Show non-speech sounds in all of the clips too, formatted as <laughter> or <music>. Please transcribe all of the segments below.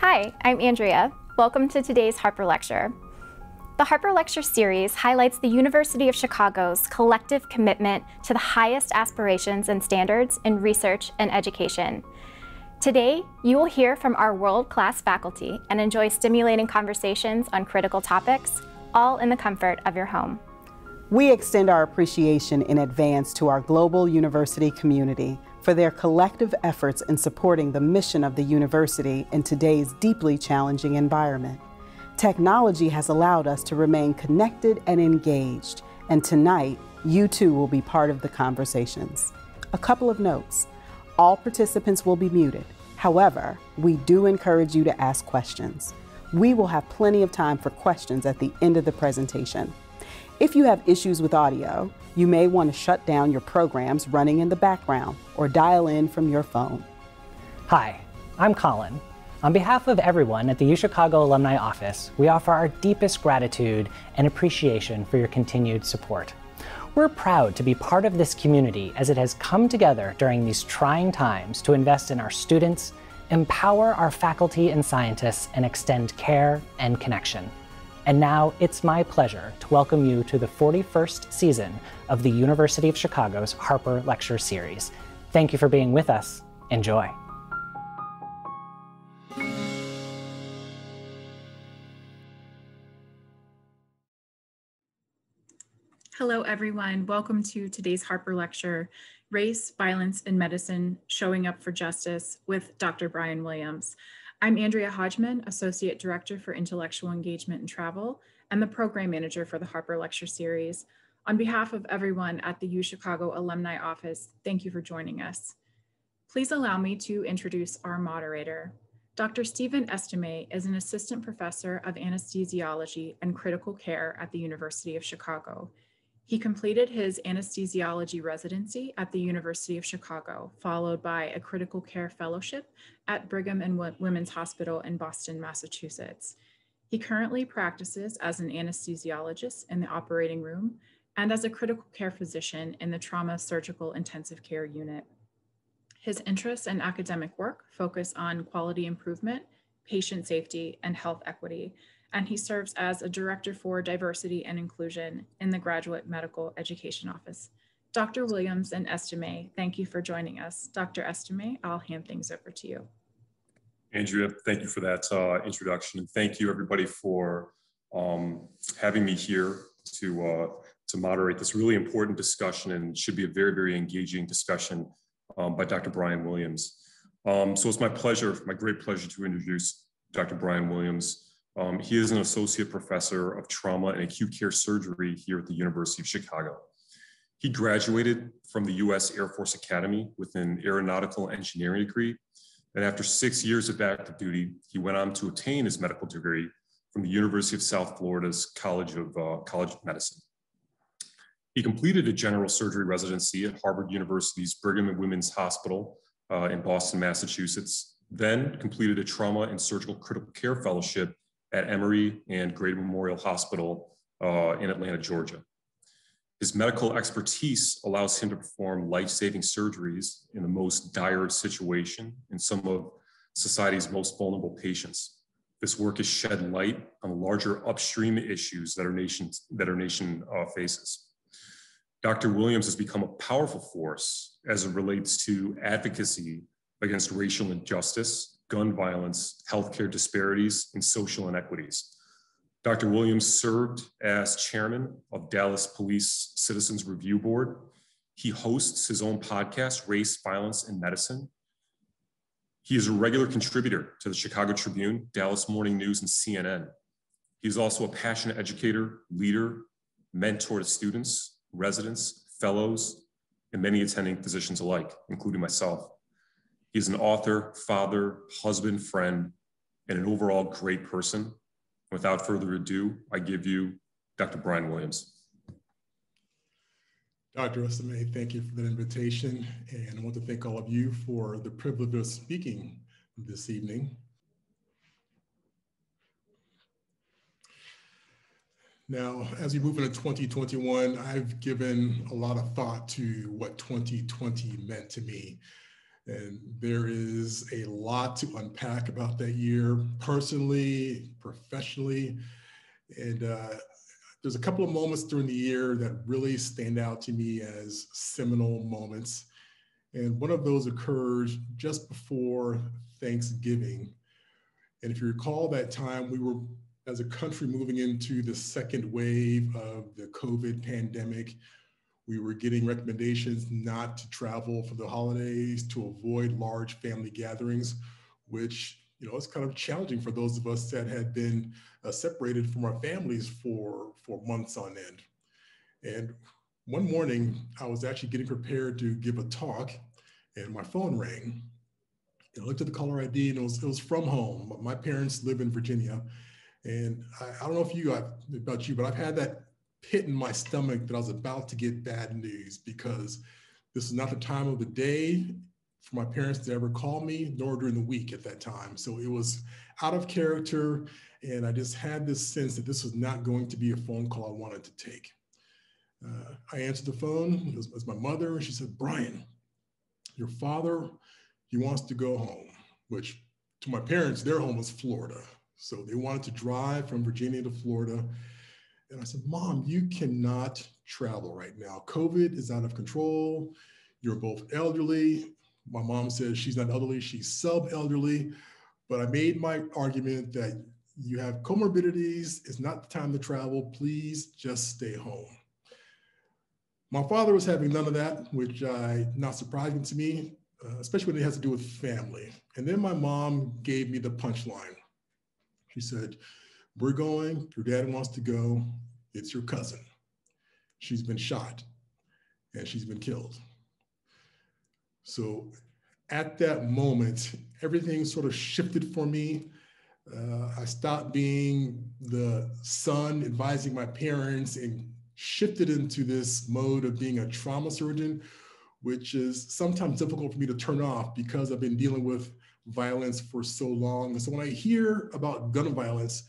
Hi, I'm Andrea. Welcome to today's Harper Lecture. The Harper Lecture series highlights the University of Chicago's collective commitment to the highest aspirations and standards in research and education. Today, you will hear from our world-class faculty and enjoy stimulating conversations on critical topics, all in the comfort of your home. We extend our appreciation in advance to our global university community for their collective efforts in supporting the mission of the university in today's deeply challenging environment. Technology has allowed us to remain connected and engaged, and tonight, you too will be part of the conversations. A couple of notes. All participants will be muted. However, we do encourage you to ask questions. We will have plenty of time for questions at the end of the presentation. If you have issues with audio, you may want to shut down your programs running in the background or dial in from your phone. Hi, I'm Colin. On behalf of everyone at the UChicago Alumni Office, we offer our deepest gratitude and appreciation for your continued support. We're proud to be part of this community as it has come together during these trying times to invest in our students, empower our faculty and scientists, and extend care and connection. And now it's my pleasure to welcome you to the 41st season of the University of Chicago's Harper Lecture Series. Thank you for being with us. Enjoy. Hello, everyone. Welcome to today's Harper Lecture, Race, Violence, and Medicine, Showing Up for Justice with Dr. Brian Williams. I'm Andrea Hodgman, Associate Director for Intellectual Engagement and Travel, and the Program Manager for the Harper Lecture Series. On behalf of everyone at the U Chicago Alumni Office, thank you for joining us. Please allow me to introduce our moderator. Dr. Stephen Estime is an Assistant Professor of Anesthesiology and Critical Care at the University of Chicago. He completed his anesthesiology residency at the University of Chicago, followed by a critical care fellowship at Brigham and Women's Hospital in Boston, Massachusetts. He currently practices as an anesthesiologist in the operating room and as a critical care physician in the trauma surgical intensive care unit. His interests and academic work focus on quality improvement, patient safety, and health equity, and he serves as a director for diversity and inclusion in the Graduate Medical Education Office. Dr. Williams and Estime, thank you for joining us. Dr. Estime, I'll hand things over to you. Andrea, thank you for that uh, introduction. And thank you everybody for um, having me here to, uh, to moderate this really important discussion and should be a very, very engaging discussion um, by Dr. Brian Williams. Um, so it's my pleasure, my great pleasure to introduce Dr. Brian Williams. Um, he is an associate professor of trauma and acute care surgery here at the University of Chicago. He graduated from the US Air Force Academy with an aeronautical engineering degree. And after six years of active duty, he went on to obtain his medical degree from the University of South Florida's College of, uh, College of Medicine. He completed a general surgery residency at Harvard University's Brigham and Women's Hospital uh, in Boston, Massachusetts, then completed a trauma and surgical critical care fellowship at Emory and Grady Memorial Hospital uh, in Atlanta, Georgia. His medical expertise allows him to perform life-saving surgeries in the most dire situation in some of society's most vulnerable patients. This work has shed light on the larger upstream issues that our nation, that our nation uh, faces. Dr. Williams has become a powerful force as it relates to advocacy against racial injustice gun violence, healthcare disparities, and social inequities. Dr. Williams served as chairman of Dallas Police Citizens Review Board. He hosts his own podcast, Race, Violence, and Medicine. He is a regular contributor to the Chicago Tribune, Dallas Morning News, and CNN. He's also a passionate educator, leader, mentor to students, residents, fellows, and many attending physicians alike, including myself. He's an author, father, husband, friend, and an overall great person. Without further ado, I give you Dr. Brian Williams. Dr. Estime, thank you for that invitation. And I want to thank all of you for the privilege of speaking this evening. Now, as we move into 2021, I've given a lot of thought to what 2020 meant to me And there is a lot to unpack about that year, personally, professionally. And uh, there's a couple of moments during the year that really stand out to me as seminal moments. And one of those occurred just before Thanksgiving. And if you recall that time, we were, as a country, moving into the second wave of the COVID pandemic. We were getting recommendations not to travel for the holidays, to avoid large family gatherings, which you know it's kind of challenging for those of us that had been uh, separated from our families for for months on end. And one morning, I was actually getting prepared to give a talk, and my phone rang. And I looked at the caller ID, and it was it was from home. My parents live in Virginia, and I, I don't know if you got about you, but I've had that pit in my stomach that I was about to get bad news because this is not the time of the day for my parents to ever call me, nor during the week at that time. So it was out of character. And I just had this sense that this was not going to be a phone call I wanted to take. Uh, I answered the phone, it was, it was my mother, and she said, Brian, your father, he wants to go home, which to my parents, their home was Florida. So they wanted to drive from Virginia to Florida. And I said, Mom, you cannot travel right now. COVID is out of control. You're both elderly. My mom says she's not elderly, she's sub elderly. But I made my argument that you have comorbidities, it's not the time to travel, please just stay home. My father was having none of that, which uh, not surprising to me, uh, especially when it has to do with family. And then my mom gave me the punchline. She said, We're going, your dad wants to go, it's your cousin. She's been shot and she's been killed. So at that moment, everything sort of shifted for me. Uh, I stopped being the son advising my parents and shifted into this mode of being a trauma surgeon, which is sometimes difficult for me to turn off because I've been dealing with violence for so long. So when I hear about gun violence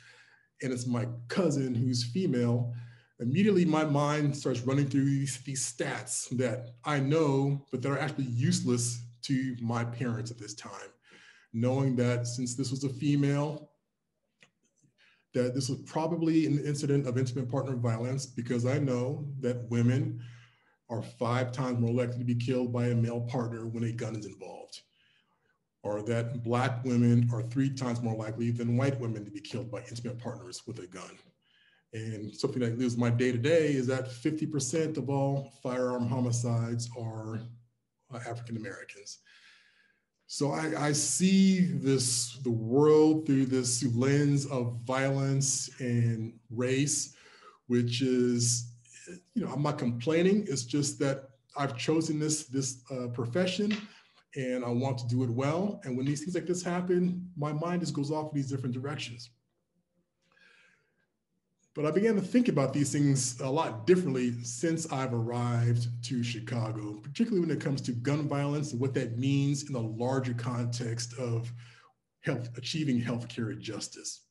and it's my cousin who's female, immediately my mind starts running through these, these stats that I know, but that are actually useless to my parents at this time, knowing that since this was a female, that this was probably an incident of intimate partner violence because I know that women are five times more likely to be killed by a male partner when a gun is involved, or that Black women are three times more likely than white women to be killed by intimate partners with a gun. And something that lives my day to day is that 50% of all firearm homicides are uh, African Americans. So I, I, see this the world through this lens of violence and race, which is, you know, I'm not complaining. It's just that I've chosen this this uh, profession, and I want to do it well. And when these things like this happen, my mind just goes off in these different directions. But I began to think about these things a lot differently since I've arrived to Chicago, particularly when it comes to gun violence and what that means in the larger context of health, achieving healthcare justice.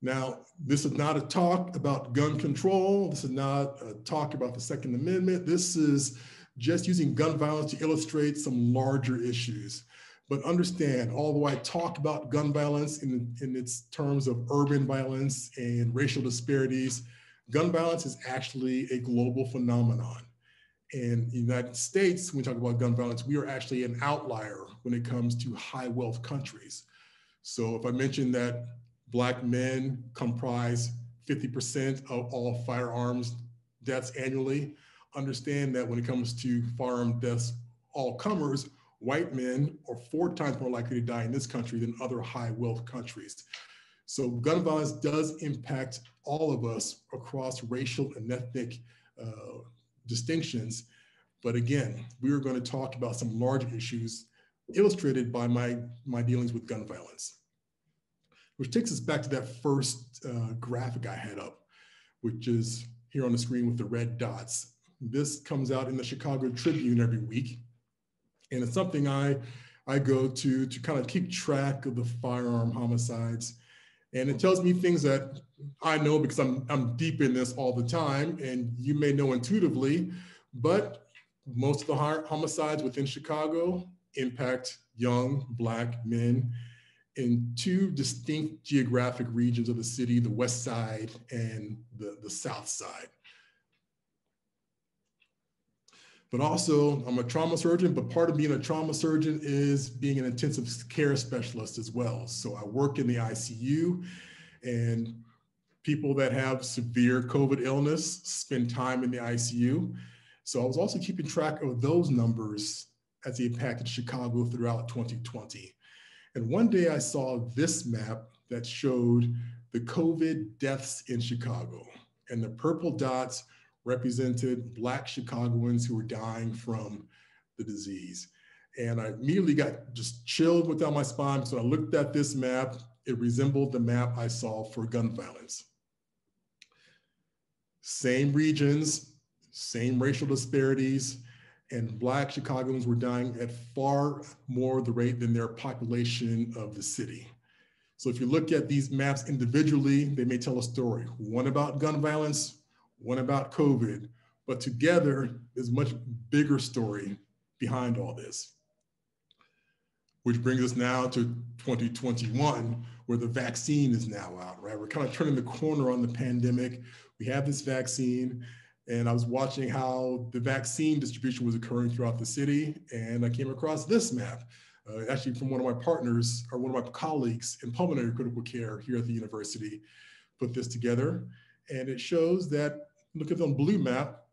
Now, this is not a talk about gun control. This is not a talk about the Second Amendment. This is just using gun violence to illustrate some larger issues. But understand, although I talk about gun violence in, in its terms of urban violence and racial disparities, gun violence is actually a global phenomenon. In the United States, when we talk about gun violence, we are actually an outlier when it comes to high wealth countries. So if I mention that Black men comprise 50% of all firearms deaths annually, understand that when it comes to firearm deaths, all comers, white men are four times more likely to die in this country than other high wealth countries. So gun violence does impact all of us across racial and ethnic uh, distinctions. But again, we are going to talk about some larger issues illustrated by my, my dealings with gun violence. Which takes us back to that first uh, graphic I had up, which is here on the screen with the red dots. This comes out in the Chicago Tribune every week. And it's something I, I go to to kind of keep track of the firearm homicides. And it tells me things that I know because I'm, I'm deep in this all the time, and you may know intuitively, but most of the homicides within Chicago impact young Black men in two distinct geographic regions of the city, the West Side and the, the South Side. But also, I'm a trauma surgeon, but part of being a trauma surgeon is being an intensive care specialist as well. So I work in the ICU and people that have severe COVID illness spend time in the ICU. So I was also keeping track of those numbers as they impacted Chicago throughout 2020. And one day I saw this map that showed the COVID deaths in Chicago. And the purple dots represented Black Chicagoans who were dying from the disease. And I immediately got just chilled without my spine. So I looked at this map. It resembled the map I saw for gun violence. Same regions, same racial disparities, and Black Chicagoans were dying at far more the rate than their population of the city. So if you look at these maps individually, they may tell a story. One about gun violence, one about COVID, but together a much bigger story behind all this. Which brings us now to 2021, where the vaccine is now out, right? We're kind of turning the corner on the pandemic. We have this vaccine, and I was watching how the vaccine distribution was occurring throughout the city, and I came across this map, uh, actually from one of my partners or one of my colleagues in pulmonary critical care here at the university, put this together. And it shows that, look at the blue map,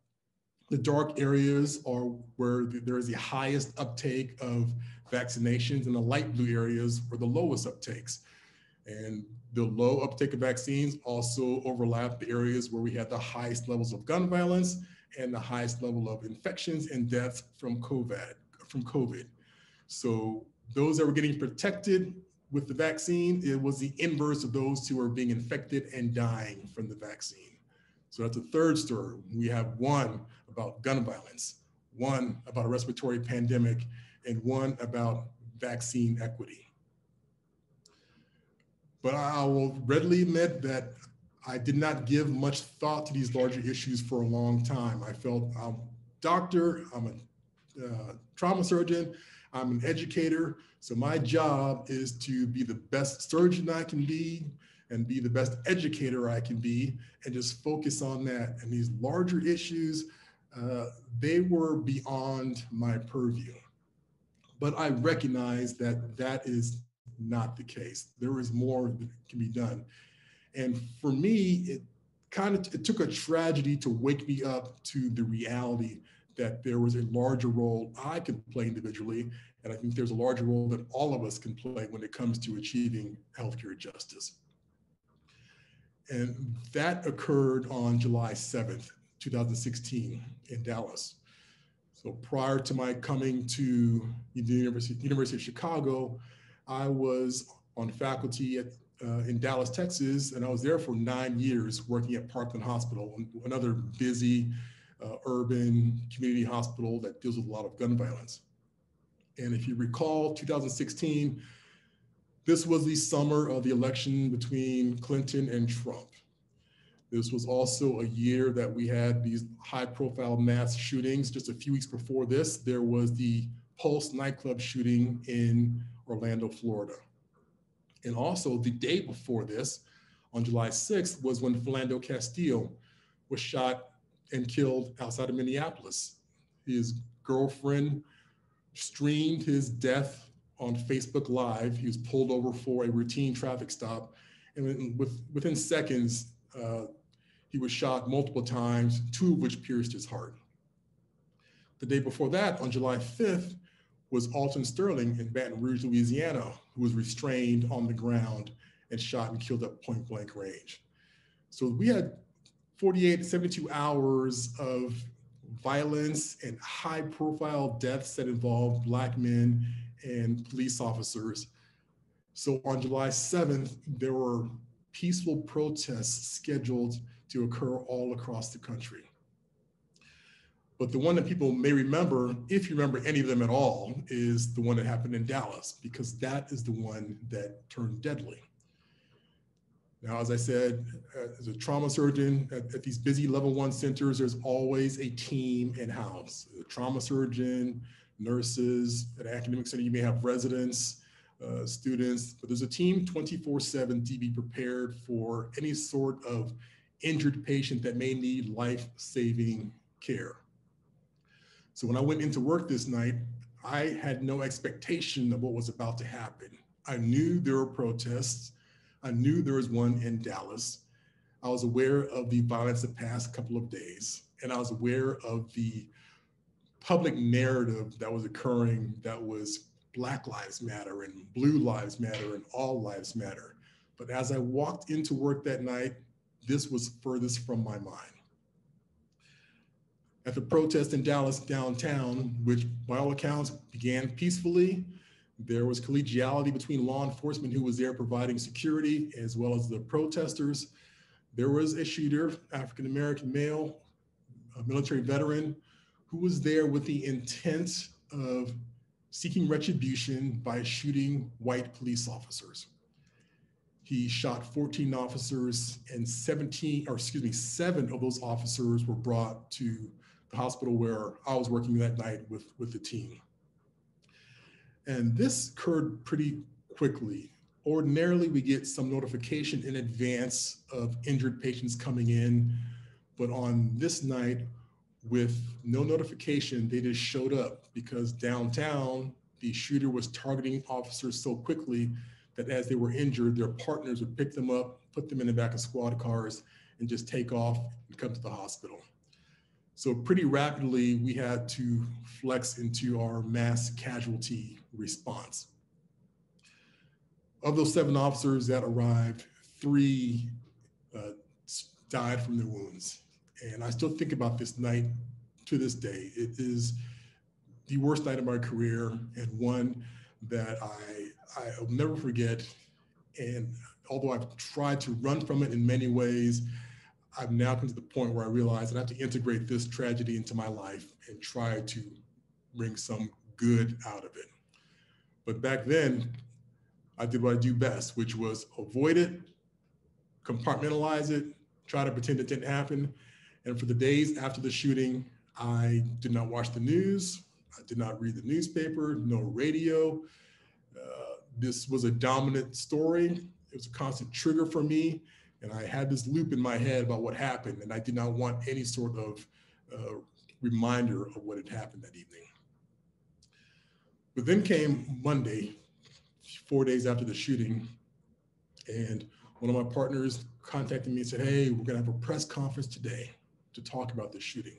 the dark areas are where there is the highest uptake of vaccinations and the light blue areas were the lowest uptakes. And the low uptake of vaccines also overlap the areas where we had the highest levels of gun violence and the highest level of infections and deaths from COVID. From COVID. So those that were getting protected with the vaccine, it was the inverse of those who were being infected and dying from the vaccine. So that's a third story. We have one about gun violence, one about a respiratory pandemic, and one about vaccine equity. But I will readily admit that I did not give much thought to these larger issues for a long time. I felt I'm a doctor, I'm a uh, trauma surgeon, I'm an educator. So my job is to be the best surgeon I can be and be the best educator I can be and just focus on that. And these larger issues, uh, they were beyond my purview. But I recognize that that is not the case. There is more that can be done. And for me, it kind of it took a tragedy to wake me up to the reality that there was a larger role I could play individually. And I think there's a larger role that all of us can play when it comes to achieving healthcare justice. And that occurred on July 7th, 2016 in Dallas. So prior to my coming to the University, University of Chicago, I was on faculty at, uh, in Dallas, Texas, and I was there for nine years working at Parkland Hospital, another busy uh, urban community hospital that deals with a lot of gun violence. And if you recall, 2016, this was the summer of the election between Clinton and Trump. This was also a year that we had these high profile mass shootings. Just a few weeks before this, there was the Pulse nightclub shooting in Orlando, Florida. And also the day before this, on July 6th, was when Philando Castile was shot and killed outside of Minneapolis. His girlfriend streamed his death on Facebook Live. He was pulled over for a routine traffic stop. And with, within seconds, uh, he was shot multiple times, two of which pierced his heart. The day before that, on July 5th, was Alton Sterling in Baton Rouge, Louisiana, who was restrained on the ground and shot and killed at point blank range. So we had 48 to 72 hours of violence and high profile deaths that involved Black men and police officers. So on July 7th, there were peaceful protests scheduled to occur all across the country. But the one that people may remember, if you remember any of them at all, is the one that happened in Dallas, because that is the one that turned deadly. Now, as I said, uh, as a trauma surgeon at, at, these busy level one centers, there's always a team in-house, a trauma surgeon, nurses, at an academic center, you may have residents, uh, students, but there's a team 24 seven to be prepared for any sort of injured patient that may need life-saving care. So when I went into work this night, I had no expectation of what was about to happen. I knew there were protests. I knew there was one in Dallas. I was aware of the violence the past couple of days, and I was aware of the public narrative that was occurring that was Black Lives Matter and Blue Lives Matter and All Lives Matter. But as I walked into work that night, this was furthest from my mind. At the protest in Dallas downtown, which by all accounts began peacefully, there was collegiality between law enforcement who was there providing security as well as the protesters. There was a shooter, African American male, a military veteran, who was there with the intent of seeking retribution by shooting white police officers. He shot 14 officers and 17, or excuse me, seven of those officers were brought to the hospital where I was working that night with, with the team. And this occurred pretty quickly. Ordinarily, we get some notification in advance of injured patients coming in. But on this night, with no notification, they just showed up because downtown, the shooter was targeting officers so quickly that as they were injured, their partners would pick them up, put them in the back of squad cars, and just take off and come to the hospital. So pretty rapidly, we had to flex into our mass casualty response. Of those seven officers that arrived, three uh, died from their wounds. And I still think about this night to this day. It is the worst night of my career and one that I, I'll never forget. And although I've tried to run from it in many ways, I've now come to the point where I realize that I have to integrate this tragedy into my life and try to bring some good out of it. But back then, I did what I do best, which was avoid it, compartmentalize it, try to pretend it didn't happen. And for the days after the shooting, I did not watch the news. I did not read the newspaper, no radio. Uh, this was a dominant story. It was a constant trigger for me. And I had this loop in my head about what happened, and I did not want any sort of uh, reminder of what had happened that evening. But then came Monday, four days after the shooting, and one of my partners contacted me and said, Hey, we're going to have a press conference today to talk about the shooting.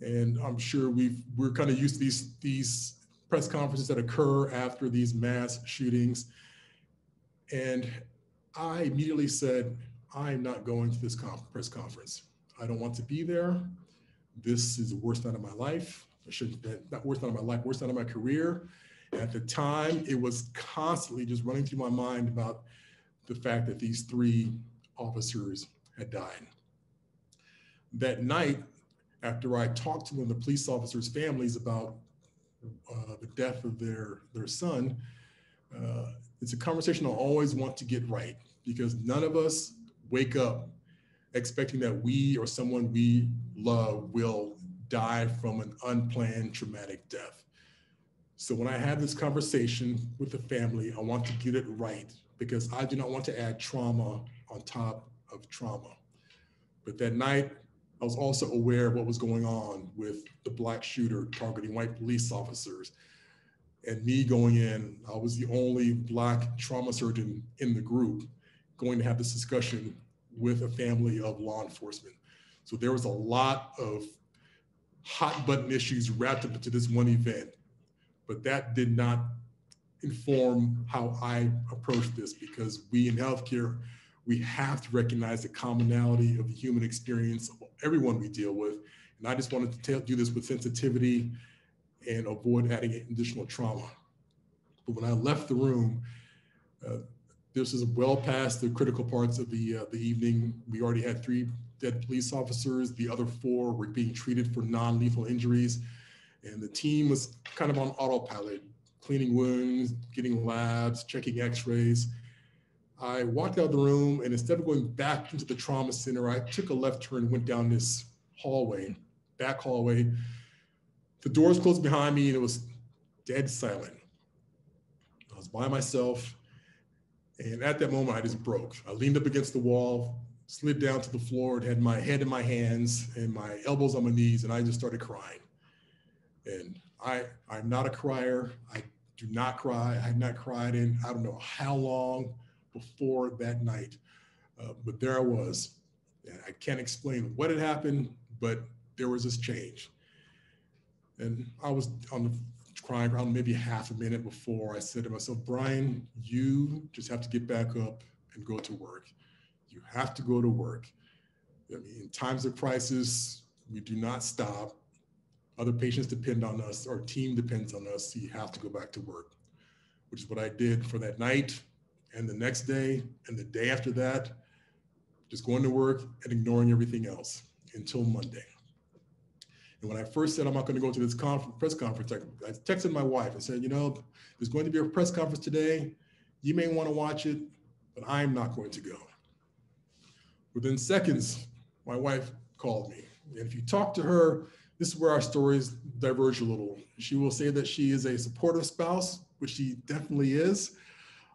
And I'm sure we've, we're kind of used to these, these press conferences that occur after these mass shootings. And I immediately said, I'm not going to this press conference. I don't want to be there. This is the worst night of my life. I shouldn't not worst night of my life, worst night of my career. At the time, it was constantly just running through my mind about the fact that these three officers had died. That night, after I talked to one of the police officers' families about uh, the death of their, their son, uh, it's a conversation I always want to get right because none of us wake up expecting that we or someone we love will die from an unplanned traumatic death. So when I have this conversation with the family, I want to get it right because I do not want to add trauma on top of trauma. But that night, I was also aware of what was going on with the black shooter targeting white police officers and me going in, I was the only Black trauma surgeon in the group going to have this discussion with a family of law enforcement. So there was a lot of hot button issues wrapped up into this one event, but that did not inform how I approach this because we in healthcare, we have to recognize the commonality of the human experience of everyone we deal with. And I just wanted to tell, do this with sensitivity and avoid adding additional trauma. But when I left the room, uh, this is well past the critical parts of the, uh, the evening. We already had three dead police officers. The other four were being treated for non-lethal injuries. And the team was kind of on autopilot, cleaning wounds, getting labs, checking x-rays. I walked out of the room and instead of going back into the trauma center, I took a left turn went down this hallway, back hallway. The doors closed behind me and it was dead silent. I was by myself. And at that moment, I just broke. I leaned up against the wall, slid down to the floor, and had my head in my hands and my elbows on my knees, and I just started crying. And I, I'm not a crier. I do not cry. I have not cried in I don't know how long before that night. Uh, but there I was. I can't explain what had happened, but there was this change. And I was on the crying around maybe half a minute before I said to myself, Brian, you just have to get back up and go to work. You have to go to work. I mean, in times of crisis, we do not stop. Other patients depend on us, our team depends on us. So you have to go back to work, which is what I did for that night and the next day and the day after that, just going to work and ignoring everything else until Monday. And when I first said I'm not going to go to this press conference, I, I texted my wife and said, you know, there's going to be a press conference today. You may want to watch it, but I'm not going to go. Within seconds, my wife called me. And if you talk to her, this is where our stories diverge a little. She will say that she is a supportive spouse, which she definitely is.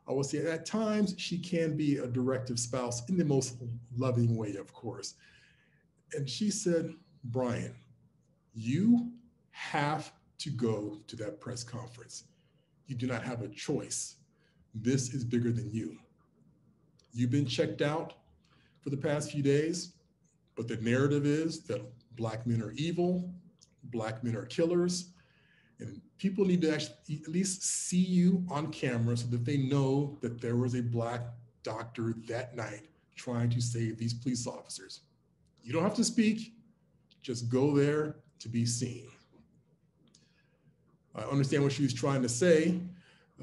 I will say at times she can be a directive spouse in the most loving way, of course. And she said, Brian, you have to go to that press conference. You do not have a choice. This is bigger than you. You've been checked out for the past few days, but the narrative is that Black men are evil, Black men are killers, and people need to actually at least see you on camera so that they know that there was a Black doctor that night trying to save these police officers. You don't have to speak, just go there to be seen. I understand what she was trying to say.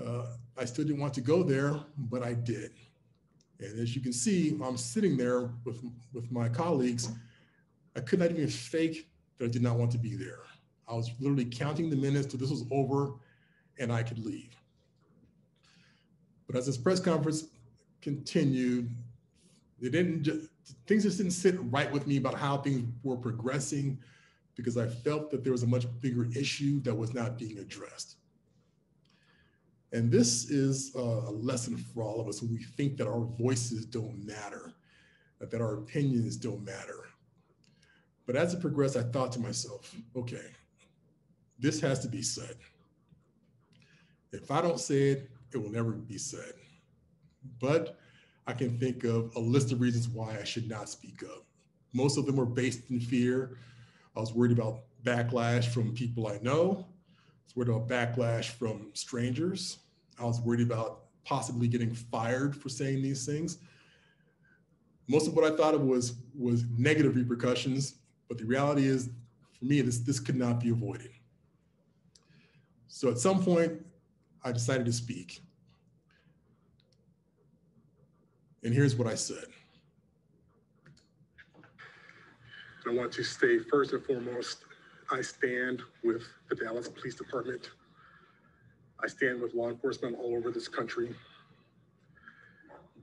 Uh, I still didn't want to go there, but I did. And as you can see, I'm sitting there with, with my colleagues. I could not even fake that I did not want to be there. I was literally counting the minutes till this was over and I could leave. But as this press conference continued, they didn't just, things just didn't sit right with me about how things were progressing because I felt that there was a much bigger issue that was not being addressed. And this is uh, a lesson for all of us when we think that our voices don't matter, that our opinions don't matter. But as it progressed, I thought to myself, okay, this has to be said. If I don't say it, it will never be said. But I can think of a list of reasons why I should not speak up. Most of them were based in fear I was worried about backlash from people I know. Worried about backlash from strangers. I was worried about possibly getting fired for saying these things. Most of what I thought of was was negative repercussions, but the reality is, for me, this this could not be avoided. So at some point, I decided to speak. And here's what I said. I want to say first and foremost, I stand with the Dallas Police Department. I stand with law enforcement all over this country.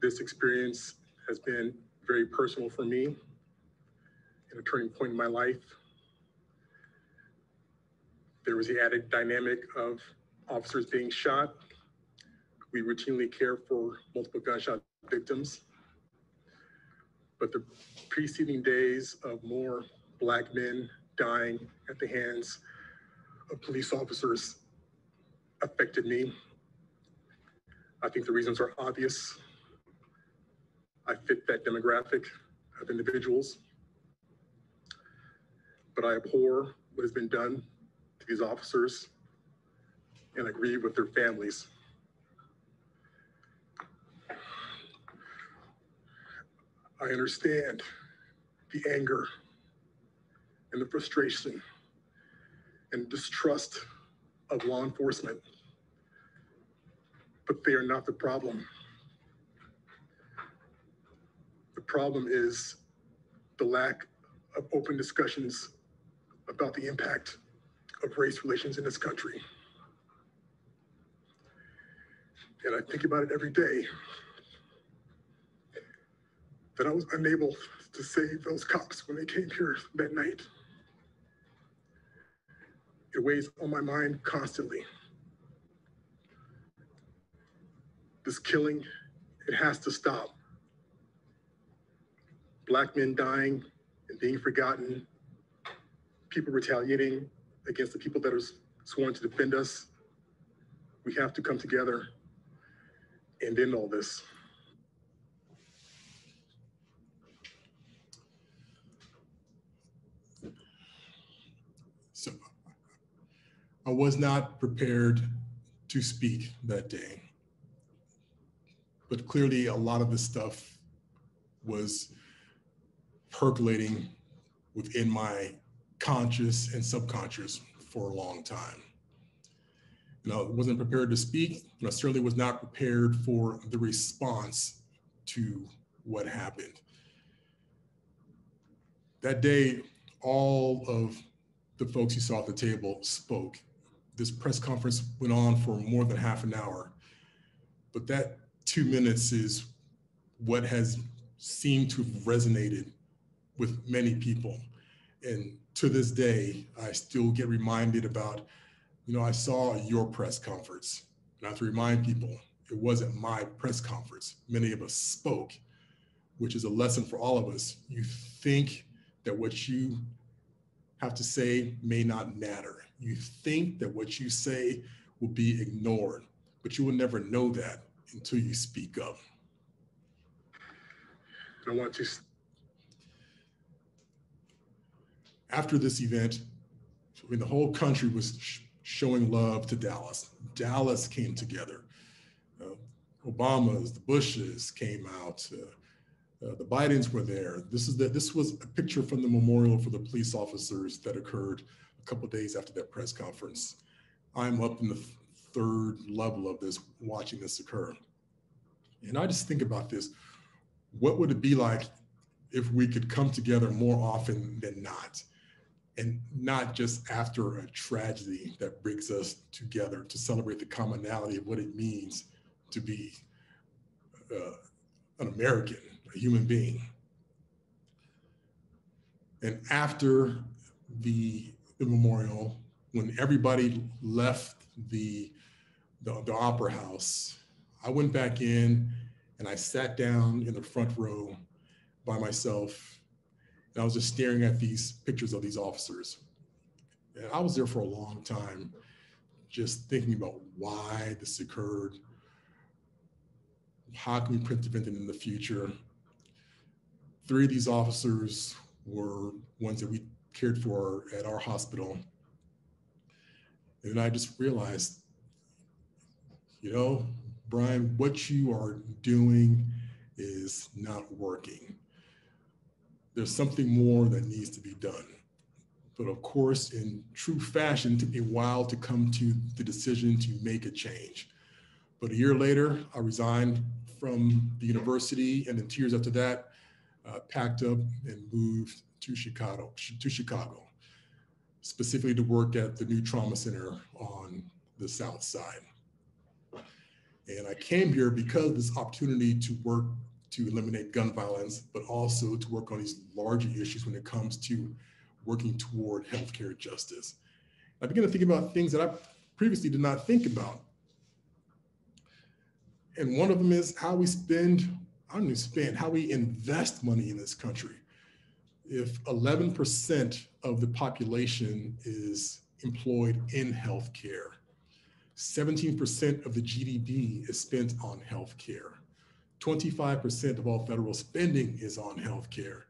This experience has been very personal for me and a turning point in my life. There was the added dynamic of officers being shot. We routinely care for multiple gunshot victims. But the preceding days of more Black men dying at the hands of police officers affected me. I think the reasons are obvious. I fit that demographic of individuals. But I abhor what has been done to these officers and agree with their families. I understand the anger and the frustration and distrust of law enforcement, but they are not the problem. The problem is the lack of open discussions about the impact of race relations in this country. And I think about it every day. that I was unable to save those cops when they came here that night. It weighs on my mind constantly. This killing, it has to stop. Black men dying and being forgotten, people retaliating against the people that are sworn to defend us. We have to come together and end all this. So I was not prepared to speak that day. But clearly, a lot of the stuff was percolating within my conscious and subconscious for a long time. Know, I wasn't prepared to speak, and I certainly was not prepared for the response to what happened. That day, all of the folks you saw at the table spoke. This press conference went on for more than half an hour, but that two minutes is what has seemed to have resonated with many people. And to this day, I still get reminded about, you know, I saw your press conference. And I have to remind people, it wasn't my press conference. Many of us spoke, which is a lesson for all of us. You think that what you have to say may not matter. You think that what you say will be ignored, but you will never know that until you speak up. I want to. After this event, I mean, the whole country was sh- showing love to Dallas. Dallas came together. Uh, Obamas, the Bushes came out. Uh, uh, the Bidens were there. This is the, this was a picture from the memorial for the police officers that occurred couple days after that press conference. I'm up in the third level of this, watching this occur. And I just think about this. What would it be like if we could come together more often than not? And not just after a tragedy that brings us together to celebrate the commonality of what it means to be uh, an American, a human being. And after the, the memorial, when everybody left the, the, the opera house, I went back in and I sat down in the front row by myself. And I was just staring at these pictures of these officers. And I was there for a long time, just thinking about why this occurred. How can we prevent it in the future? Three of these officers were ones that we cared for at our hospital. And I just realized, you know, Brian, what you are doing is not working. There's something more that needs to be done. But of course, in true fashion, it took me a while to come to the decision to make a change. But a year later, I resigned from the university, and in two years after that, uh, packed up and moved to Chicago, to Chicago, specifically to work at the new trauma center on the South Side. And I came here because of this opportunity to work to eliminate gun violence, but also to work on these larger issues when it comes to working toward healthcare justice. I began to think about things that I previously did not think about. And one of them is how we spend, I don't even spend, how we invest money in this country. If 11% of the population is employed in healthcare, 17% of the GDP is spent on healthcare. 25% of all federal spending is on healthcare.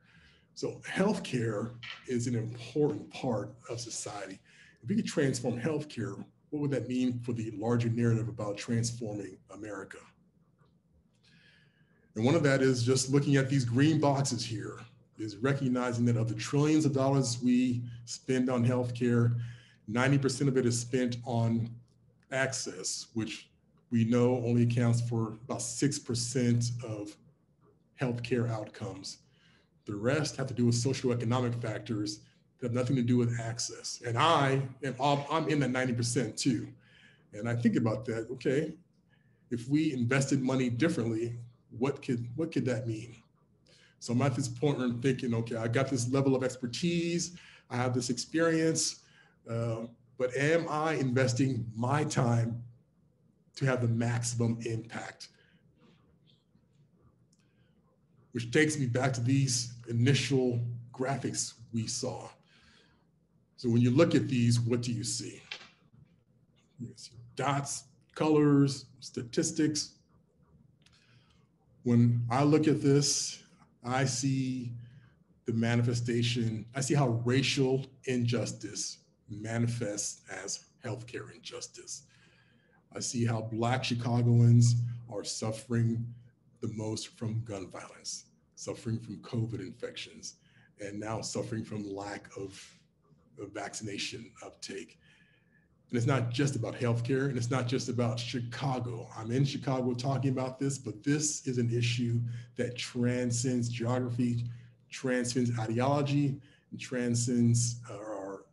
So healthcare is an important part of society. If we could transform healthcare, what would that mean for the larger narrative about transforming America? And one of that is just looking at these green boxes here, is recognizing that of the trillions of dollars we spend on healthcare, 90% of it is spent on access, which we know only accounts for about 6% of healthcare outcomes. The rest have to do with socioeconomic factors that have nothing to do with access. And I am I'm in that 90% too. And I think about that, okay, if we invested money differently, what could what could that mean? So I'm at this point where I'm thinking, okay, I got this level of expertise, I have this experience, uh, but am I investing my time to have the maximum impact? Which takes me back to these initial graphics we saw. So when you look at these, what do you see? You see dots, colors, statistics. When I look at this, I see the manifestation, I see how racial injustice manifests as healthcare injustice. I see how Black Chicagoans are suffering the most from gun violence, suffering from COVID infections, and now suffering from lack of, vaccination uptake. And it's not just about healthcare and it's not just about Chicago. I'm in Chicago talking about this, but this is an issue that transcends geography, transcends ideology, and transcends uh, our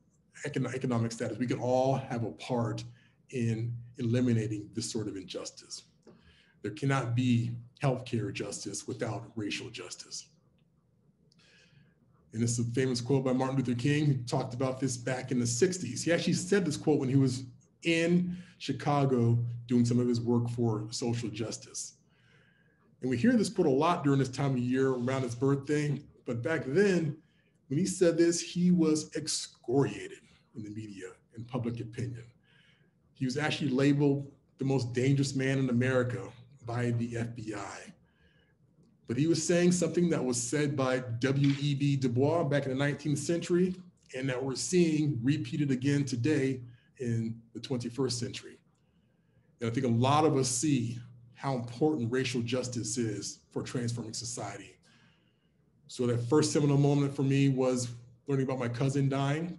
economic status. We can all have a part in eliminating this sort of injustice. There cannot be healthcare justice without racial justice. And it's a famous quote by Martin Luther King, who talked about this back in the 60s. He actually said this quote when he was in Chicago doing some of his work for social justice. And we hear this quote a lot during this time of year around his birthday. But back then, when he said this, he was excoriated in the media and public opinion. He was actually labeled the most dangerous man in America by the FBI but he was saying something that was said by W.E.B. Du Bois back in the 19th century, and that we're seeing repeated again today in the 21st century. And I think a lot of us see how important racial justice is for transforming society. So that first seminal moment for me was learning about my cousin dying.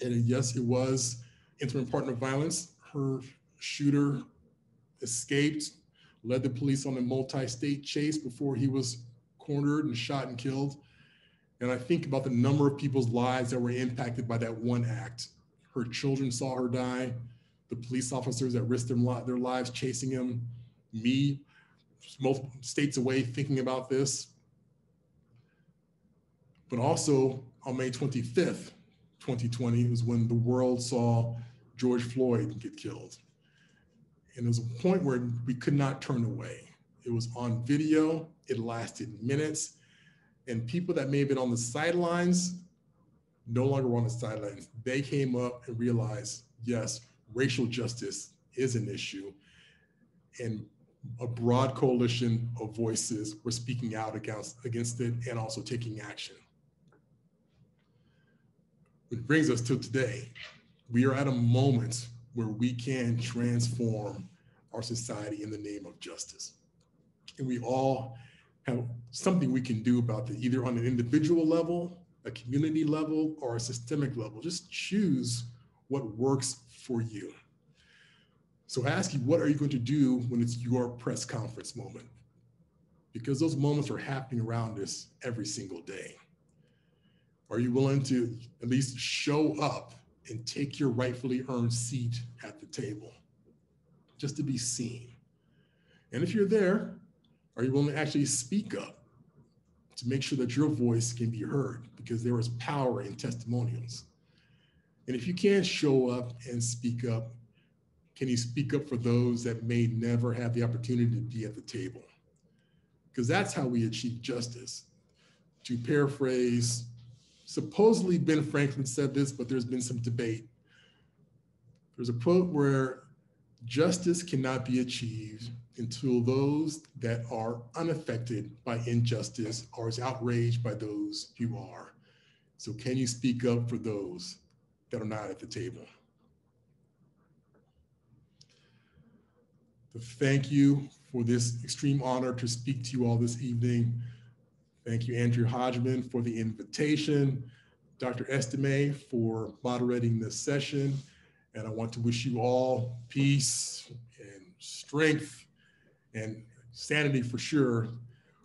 And yes, it was intimate partner violence. Her shooter escaped led the police on a multi-state chase before he was cornered and shot and killed. And I think about the number of people's lives that were impacted by that one act. Her children saw her die, the police officers that risked their lives chasing him, me, multiple states away thinking about this. But also on May 25th, 2020 was when the world saw George Floyd get killed. And there was a point where we could not turn away. It was on video, it lasted minutes, and people that may have been on the sidelines no longer were on the sidelines. They came up and realized, yes, racial justice is an issue. And a broad coalition of voices were speaking out against, against it and also taking action. Which brings us to today. We are at a moment where we can transform our society in the name of justice. And we all have something we can do about that, either on an individual level, a community level, or a systemic level. Just choose what works for you. So I ask you, what are you going to do when it's your press conference moment? Because those moments are happening around us every single day. Are you willing to at least show up and take your rightfully earned seat at the table just to be seen? And if you're there, are you willing to actually speak up to make sure that your voice can be heard? Because there is power in testimonials. And if you can't show up and speak up, can you speak up for those that may never have the opportunity to be at the table? Because that's how we achieve justice. To paraphrase supposedly Ben Franklin said this, but there's been some debate. There's a quote where justice cannot be achieved until those that are unaffected by injustice are as outraged by those who are. So can you speak up for those that are not at the table? thank you for this extreme honor to speak to you all this evening. Thank you, Andrew Hodgman, for the invitation, Dr. Estime for moderating this session. And I want to wish you all peace and strength and sanity for sure.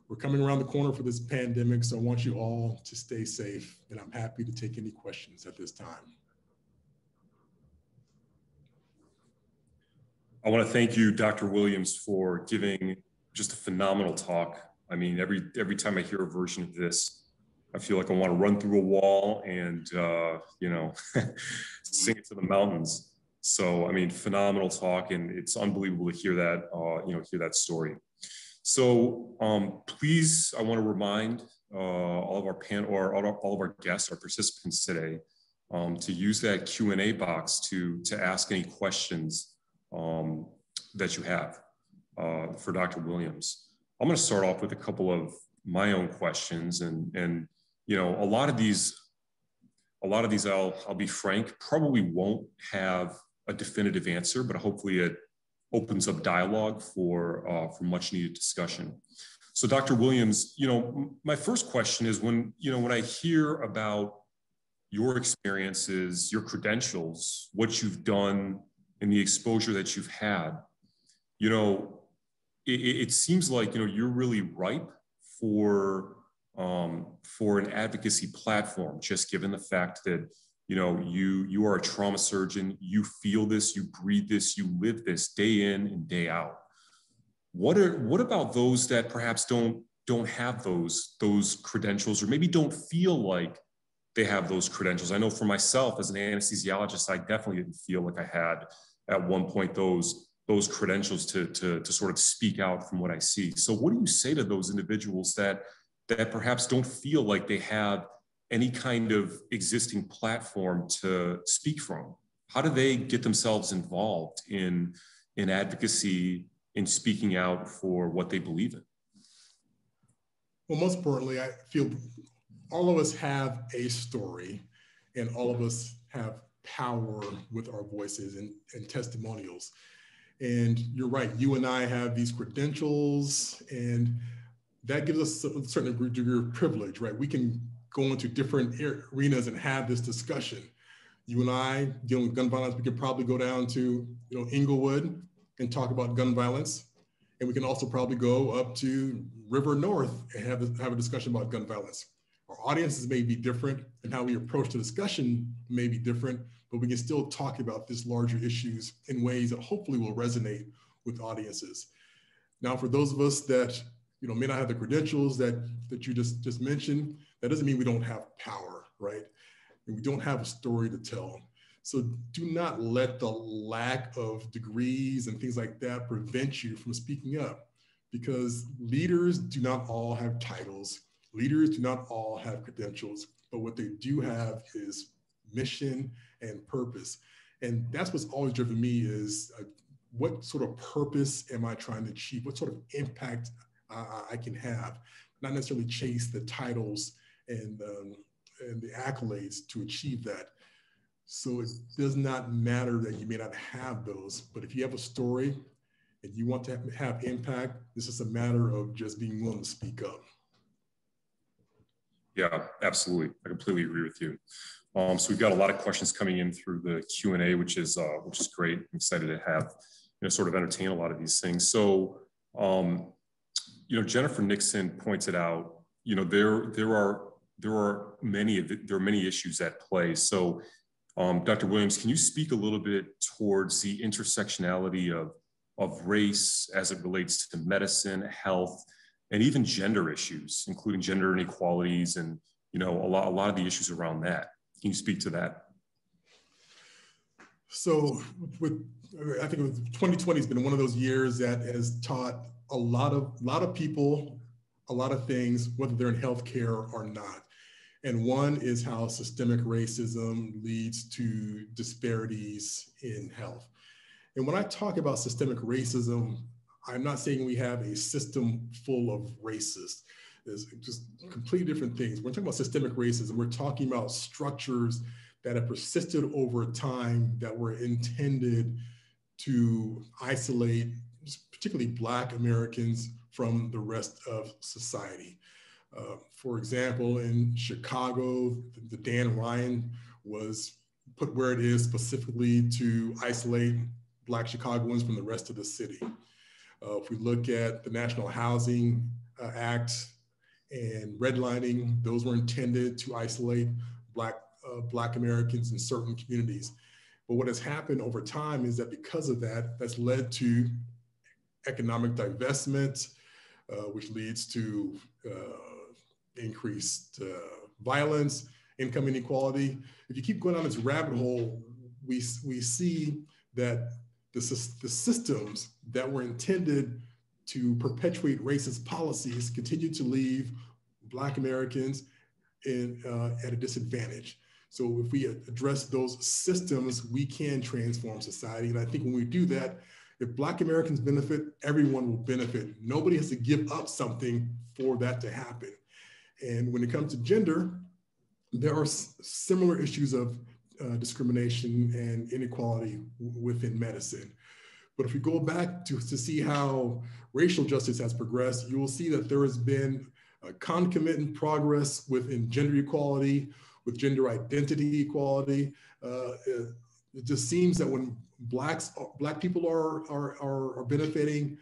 We're coming around the corner for this pandemic, so I want you all to stay safe. And I'm happy to take any questions at this time. I want to thank you, Dr. Williams, for giving just a phenomenal talk I mean, every every time I hear a version of this, I feel like I want to run through a wall and uh, you know <laughs> sing it to the mountains. So I mean, phenomenal talk, and it's unbelievable to hear that uh, you know hear that story. So um, please, I want to remind uh, all of our pan or all of our guests, our participants today, um, to use that Q and A box to to ask any questions um, that you have uh, for Dr. Williams. I'm going to start off with a couple of my own questions, and and you know a lot of these, a lot of these, I'll I'll be frank, probably won't have a definitive answer, but hopefully it opens up dialogue for uh, for much needed discussion. So, Dr. Williams, you know, my first question is when you know when I hear about your experiences, your credentials, what you've done, and the exposure that you've had, you know, it, it seems like you know you're really ripe for um, for an advocacy platform, just given the fact that you know you you are a trauma surgeon, you feel this, you breathe this, you live this day in and day out. What are what about those that perhaps don't don't have those those credentials, or maybe don't feel like they have those credentials? I know for myself as an anesthesiologist, I definitely didn't feel like I had at one point those those credentials to, to, to sort of speak out from what I see. So what do you say to those individuals that, that perhaps don't feel like they have any kind of existing platform to speak from? How do they get themselves involved in, in advocacy, in speaking out for what they believe in? Well, most importantly, I feel all of us have a story and all of us have power with our voices and, and testimonials. And you're right, you and I have these credentials, and that gives us a certain degree of privilege, right? We can go into different arenas and have this discussion. You and I dealing with gun violence, we could probably go down to you know Englewood and talk about gun violence, and we can also probably go up to River North and have a, have a discussion about gun violence. Our audiences may be different, and how we approach the discussion may be different, but we can still talk about these larger issues in ways that hopefully will resonate with audiences. Now, for those of us that you know may not have the credentials that that you just just mentioned, that doesn't mean we don't have power, right? And we don't have a story to tell. So do not let the lack of degrees and things like that prevent you from speaking up because leaders do not all have titles. Leaders do not all have credentials, but what they do have is mission and purpose. And that's what's always driven me is uh, what sort of purpose am I trying to achieve? What sort of impact I can have? Not necessarily chase the titles and, um, and the accolades to achieve that. So it does not matter that you may not have those, but if you have a story and you want to have impact, this is a matter of just being willing to speak up. Yeah, absolutely. I completely agree with you. Um, so we've got a lot of questions coming in through the Q and A, which is uh, which is great. I'm excited to have you know sort of entertain a lot of these things. So um, you know, Jennifer Nixon pointed out, you know, there there are there are many there are many issues at play. So um, Dr. Williams, can you speak a little bit towards the intersectionality of of race as it relates to medicine, health, and even gender issues, including gender inequalities and you know a lot a lot of the issues around that. Can you speak to that? So, with I think with 2020 has been one of those years that has taught a lot of lot of people a lot of things, whether they're in healthcare or not. And one is how systemic racism leads to disparities in health. And when I talk about systemic racism, I'm not saying we have a system full of racists. There's just completely different things. We're talking about systemic racism. We're talking about structures that have persisted over time that were intended to isolate particularly Black Americans from the rest of society. Uh, for example, in Chicago, the Dan Ryan was put where it is specifically to isolate Black Chicagoans from the rest of the city. Uh, if we look at the National Housing uh, Act and redlining, those were intended to isolate Black, uh, Black Americans in certain communities. But what has happened over time is that because of that, that's led to economic divestment, uh, which leads to uh, increased uh, violence, income inequality. If you keep going down this rabbit hole, we, we see that the, the systems that were intended to perpetuate racist policies continue to leave Black Americans in, uh, at a disadvantage. So if we address those systems, we can transform society. And I think when we do that, if Black Americans benefit, everyone will benefit. Nobody has to give up something for that to happen. And when it comes to gender, there are similar issues of uh, discrimination and inequality within medicine. But if we go back to, to see how racial justice has progressed, you will see that there has been concomitant progress within gender equality, with gender identity equality. Uh, it just seems that when blacks, black people are, are, are, benefiting,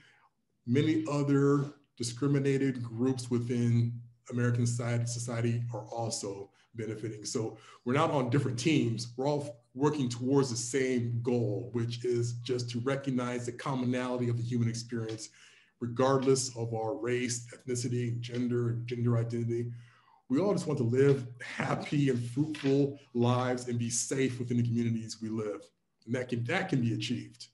many other discriminated groups within American society are also benefiting. So we're not on different teams. We're all working towards the same goal, which is just to recognize the commonality of the human experience, regardless of our race, ethnicity, gender, gender identity. We all just want to live happy and fruitful lives and be safe within the communities we live. And that can, that can be achieved.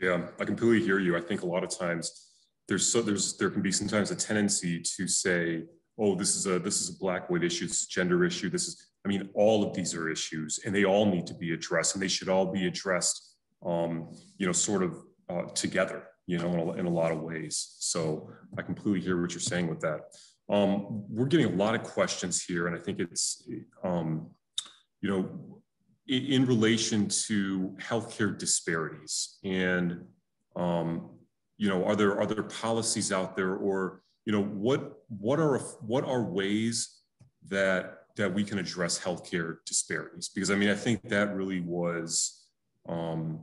Yeah, I completely hear you. I think a lot of times there's so there's there can be sometimes a tendency to say, oh, this is a this is a black white issue, this is gender issue, this is I mean, all of these are issues and they all need to be addressed and they should all be addressed um, you know, sort of uh, together, you know, in a, in a lot of ways. So I completely hear what you're saying with that. Um, we're getting a lot of questions here, and I think it's, um, you know, in, in, relation to healthcare disparities, and um, you know, are there are there policies out there, or you know, what what are what are ways that that we can address healthcare disparities? Because I mean, I think that really was um,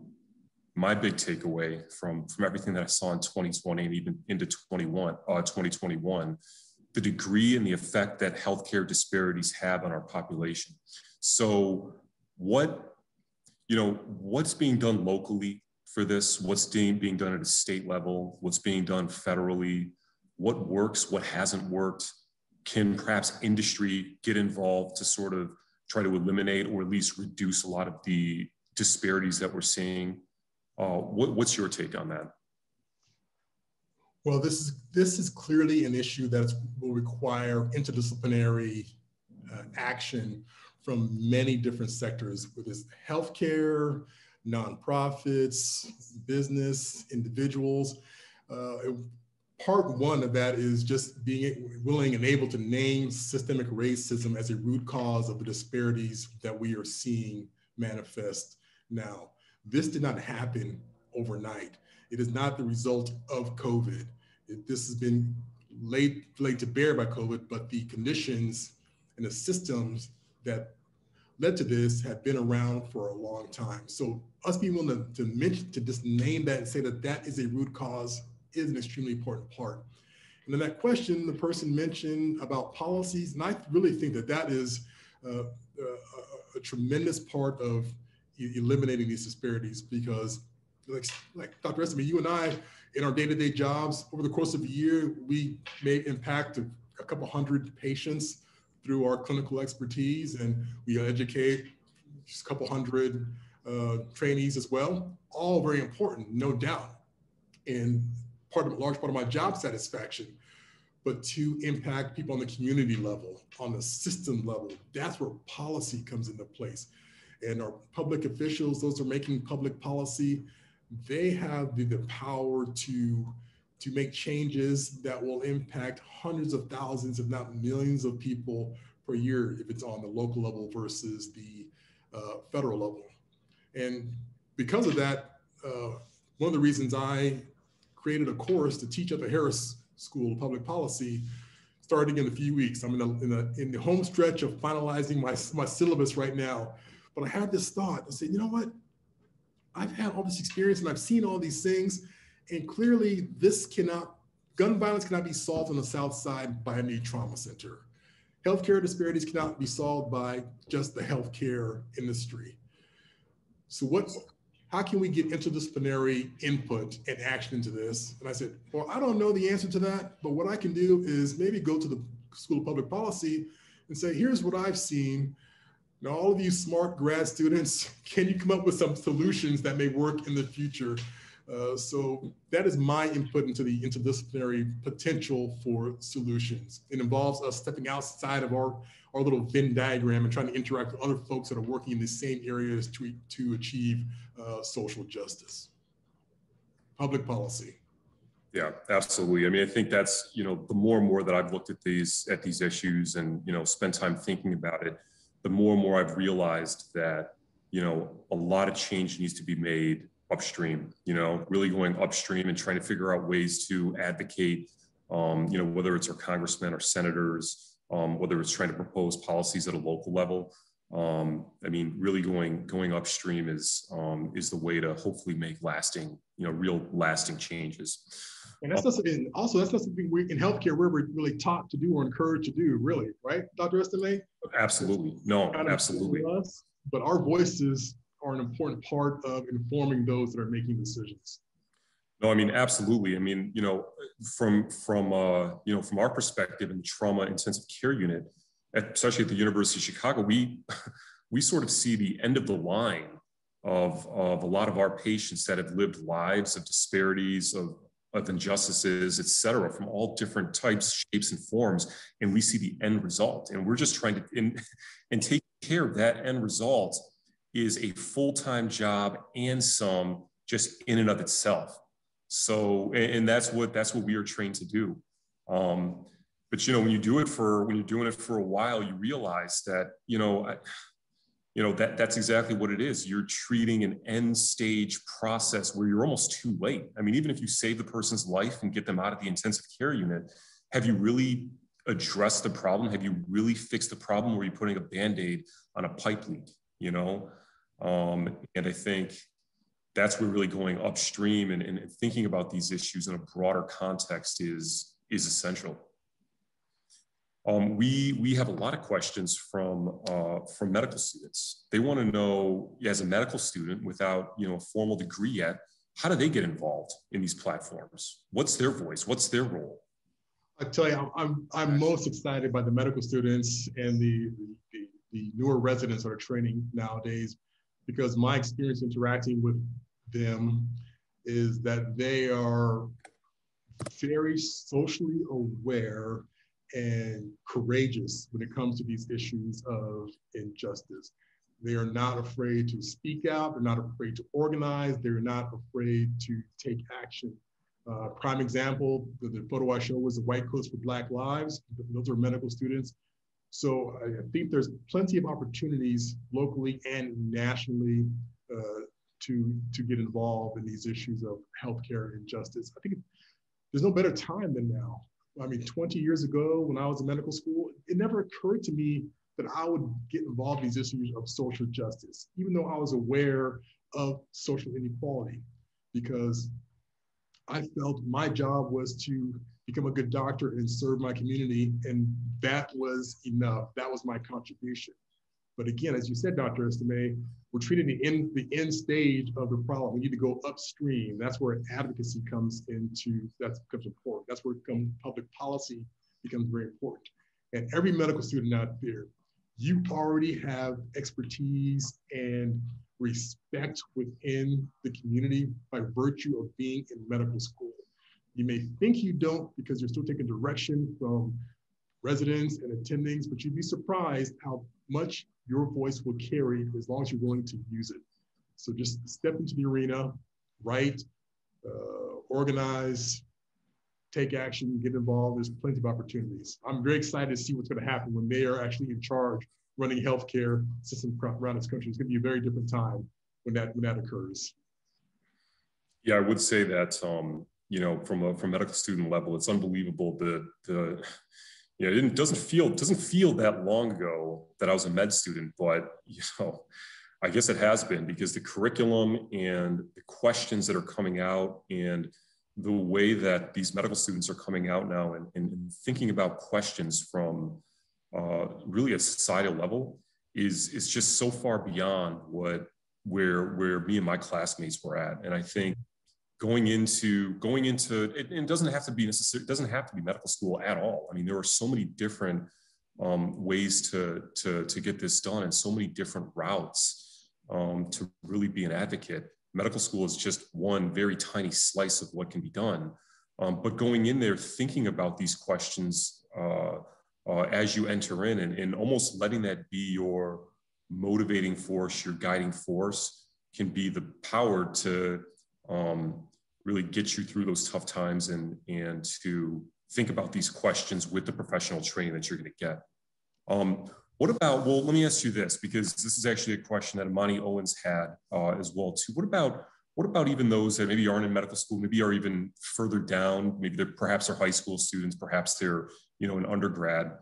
my big takeaway from from everything that I saw in 2020 and even into 21 uh, 2021 the degree and the effect that healthcare disparities have on our population. So what, you know, what's being done locally for this? What's being, being done at a state level? What's being done federally? What works? What hasn't worked? Can perhaps industry get involved to sort of try to eliminate or at least reduce a lot of the disparities that we're seeing? Uh, what, what's your take on that? Well, this is this is clearly an issue that will require interdisciplinary uh, action from many different sectors, whether it's healthcare, nonprofits, business, individuals. Uh, part one of that is just being willing and able to name systemic racism as a root cause of the disparities that we are seeing manifest now. This did not happen overnight. It is not the result of COVID. It, this has been laid, laid to bear by COVID, but the conditions and the systems that led to this have been around for a long time. So us being willing to, to mention, to just name that and say that that is a root cause is an extremely important part. And then that question, the person mentioned about policies, and I really think that that is uh, a, a, tremendous part of eliminating these disparities because like, like Dr. Estime, you and I, in our day-to-day jobs, over the course of a year, we may impact a, a couple hundred patients through our clinical expertise, and we educate just a couple hundred uh, trainees as well. All very important, no doubt, and part of large part of my job satisfaction. But to impact people on the community level, on the system level, that's where policy comes into place. And our public officials, those are making public policy, they have the, the power to to make changes that will impact hundreds of thousands, if not millions of people per year if it's on the local level versus the uh, federal level. And because of that, uh, one of the reasons I created a course to teach at the Harris School of Public Policy starting in a few weeks. I'm in, the in, the in the home stretch of finalizing my, my syllabus right now. But I had this thought. I said, you know what? I've had all this experience and I've seen all these things. And clearly, this cannot, gun violence cannot be solved on the South Side by a new trauma center. Healthcare disparities cannot be solved by just the healthcare industry. So, what, how can we get interdisciplinary input and action into this? And I said, well, I don't know the answer to that, but what I can do is maybe go to the School of Public Policy and say, here's what I've seen. Now, all of you smart grad students, <laughs> can you come up with some solutions that may work in the future? Uh, so that is my input into the interdisciplinary potential for solutions. It involves us stepping outside of our, our little Venn diagram and trying to interact with other folks that are working in the same areas to, to achieve uh, social justice. Public policy. Yeah, absolutely. I mean, I think that's, you know, the more and more that I've looked at these at these issues and, you know, spent time thinking about it, the more and more I've realized that, you know, a lot of change needs to be made upstream, you know, really going upstream and trying to figure out ways to advocate, um, you know, whether it's our congressmen or senators, um, whether it's trying to propose policies at a local level. Um, I mean, really going going upstream is um, is the way to hopefully make lasting, you know, real lasting changes. And that's not something, also that's not something we in healthcare we're really taught to do or encouraged to do, really, right, Dr. Estime? Absolutely, no, absolutely. Us, but our voices are an important part of informing those that are making decisions. No, I mean absolutely. I mean, you know, from from uh, you know from our perspective in the trauma intensive care unit, especially at the University of Chicago, we <laughs> we sort of see the end of the line of of a lot of our patients that have lived lives of disparities of of injustices, et cetera, from all different types, shapes, and forms. And we see the end result. And we're just trying to, and, <laughs> and take care of that end result is a full-time job and some just in and of itself. So, and, and that's what that's what we are trained to do. Um, but you know, when you do it for when you're doing it for a while, you realize that you know, I, you know that that's exactly what it is. You're treating an end stage process where you're almost too late. I mean, even if you save the person's life and get them out of the intensive care unit, have you really addressed the problem? Have you really fixed the problem? Are you putting a band-aid on a pipe leak? You know, um, and I think that's where really going upstream and, and thinking about these issues in a broader context is, is essential. Um, we, we have a lot of questions from, uh, from medical students. They want to know, as a medical student without you know, a formal degree yet, how do they get involved in these platforms? What's their voice? What's their role? I tell you, I'm, I'm most excited by the medical students and the, the, the newer residents that are training nowadays because my experience interacting with them is that they are very socially aware and courageous when it comes to these issues of injustice. They are not afraid to speak out, they're not afraid to organize, they're not afraid to take action. Uh, prime example, the, the, photo I showed was the White Coats for Black Lives. Those are medical students so I think there's plenty of opportunities locally and nationally uh, to, to get involved in these issues of healthcare and justice. I think there's no better time than now. I mean, 20 years ago when I was in medical school, it never occurred to me that I would get involved in these issues of social justice, even though I was aware of social inequality, because I felt my job was to become a good doctor and serve my community. And that was enough. That was my contribution. But again, as you said, Dr. Estime, we're treating the end, the end stage of the problem. We need to go upstream. That's where advocacy comes into, that becomes important. That's where public policy becomes very important. And every medical student out there, you already have expertise and respect within the community by virtue of being in medical school. You may think you don't because you're still taking direction from residents and attendings, but you'd be surprised how much your voice will carry as long as you're willing to use it. So just step into the arena, write, uh, organize, take action, get involved. There's plenty of opportunities. I'm very excited to see what's going to happen when they are actually in charge running healthcare system around this country. It's going to be a very different time when that when that occurs. Yeah, I would say that um, you know, from a from medical student level, it's unbelievable the the you know, it doesn't feel doesn't feel that long ago that I was a med student, but you know, I guess it has been because the curriculum and the questions that are coming out and the way that these medical students are coming out now and, and thinking about questions from uh, really a societal level is is just so far beyond what where where me and my classmates were at. And I think going into going into it, it doesn't have to be necessary. It doesn't have to be medical school at all. I mean, there are so many different um, ways to to to get this done, and so many different routes um, to really be an advocate. Medical school is just one very tiny slice of what can be done. Um, but going in there, thinking about these questions uh, uh, as you enter in, and, and almost letting that be your motivating force, your guiding force, can be the power to um, really get you through those tough times and, and to think about these questions with the professional training that you're going to get. Um, what about, well, let me ask you this, because this is actually a question that Amani Owens had uh, as well too. What about, what about even those that maybe aren't in medical school, maybe are even further down, maybe they're perhaps they're high school students, perhaps they're, you know, an undergrad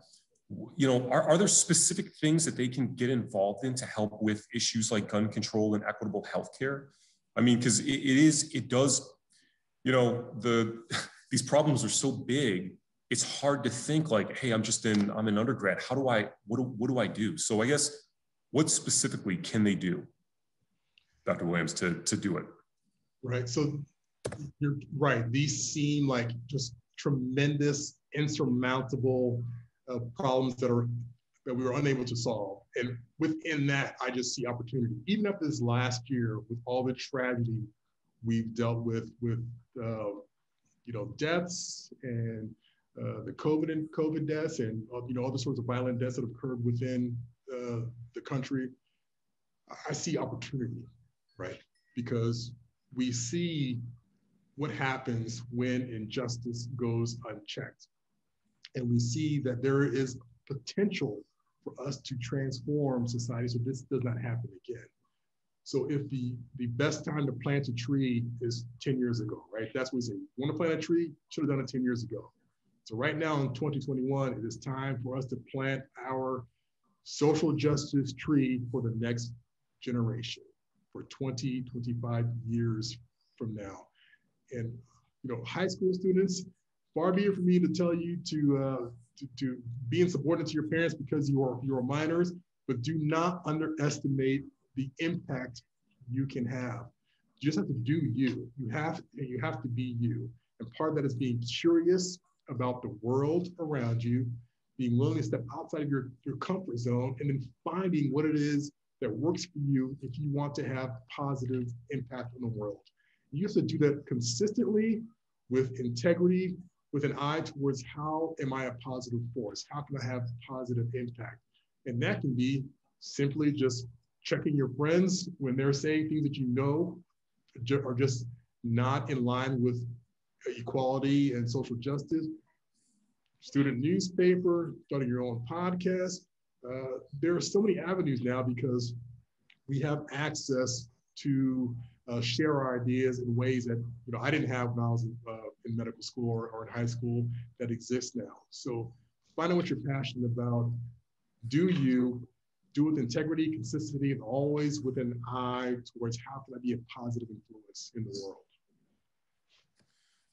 you know, are, are there specific things that they can get involved in to help with issues like gun control and equitable healthcare? I mean, because it, it is, it does, you know, the <laughs> these problems are so big, it's hard to think like, hey, I'm just in, I'm an undergrad. How do I, what do, what do I do? So I guess, what specifically can they do, Dr. Williams, to, to do it? Right. So you're right. These seem like just tremendous, insurmountable uh, problems that are that we were unable to solve. And within that, I just see opportunity. Even after this last year, with all the tragedy we've dealt with, with uh, you know deaths and uh, the COVID and COVID deaths, and uh, you know all the sorts of violent deaths that have occurred within uh, the country, I see opportunity, right? Because we see what happens when injustice goes unchecked and we see that there is potential for us to transform society so this does not happen again. So if the, the best time to plant a tree is 10 years ago, right? That's what we say. You want to plant a tree? Should have done it 10 years ago. So right now in 2021, it is time for us to plant our social justice tree for the next generation, for 20, 25 years from now. And you know, high school students, far be it for me to tell you to, uh, to, to be insubordinate to your parents because you are, you are minors, but do not underestimate the impact you can have. You just have to do you. You have, you have to be you. And part of that is being curious about the world around you, being willing to step outside of your, your comfort zone, and then finding what it is that works for you if you want to have positive impact on the world. You have to do that consistently with integrity with an eye towards how am I a positive force? How can I have positive impact? And that can be simply just checking your friends when they're saying things that you know are just not in line with equality and social justice. Student newspaper, starting your own podcast. Uh, there are so many avenues now because we have access to uh, share our ideas in ways that you know I didn't have when I was uh, in medical school or, or in high school that exists now. So find out what you're passionate about. Do you do with integrity, consistency, and always with an eye towards how can I be a positive influence in the world.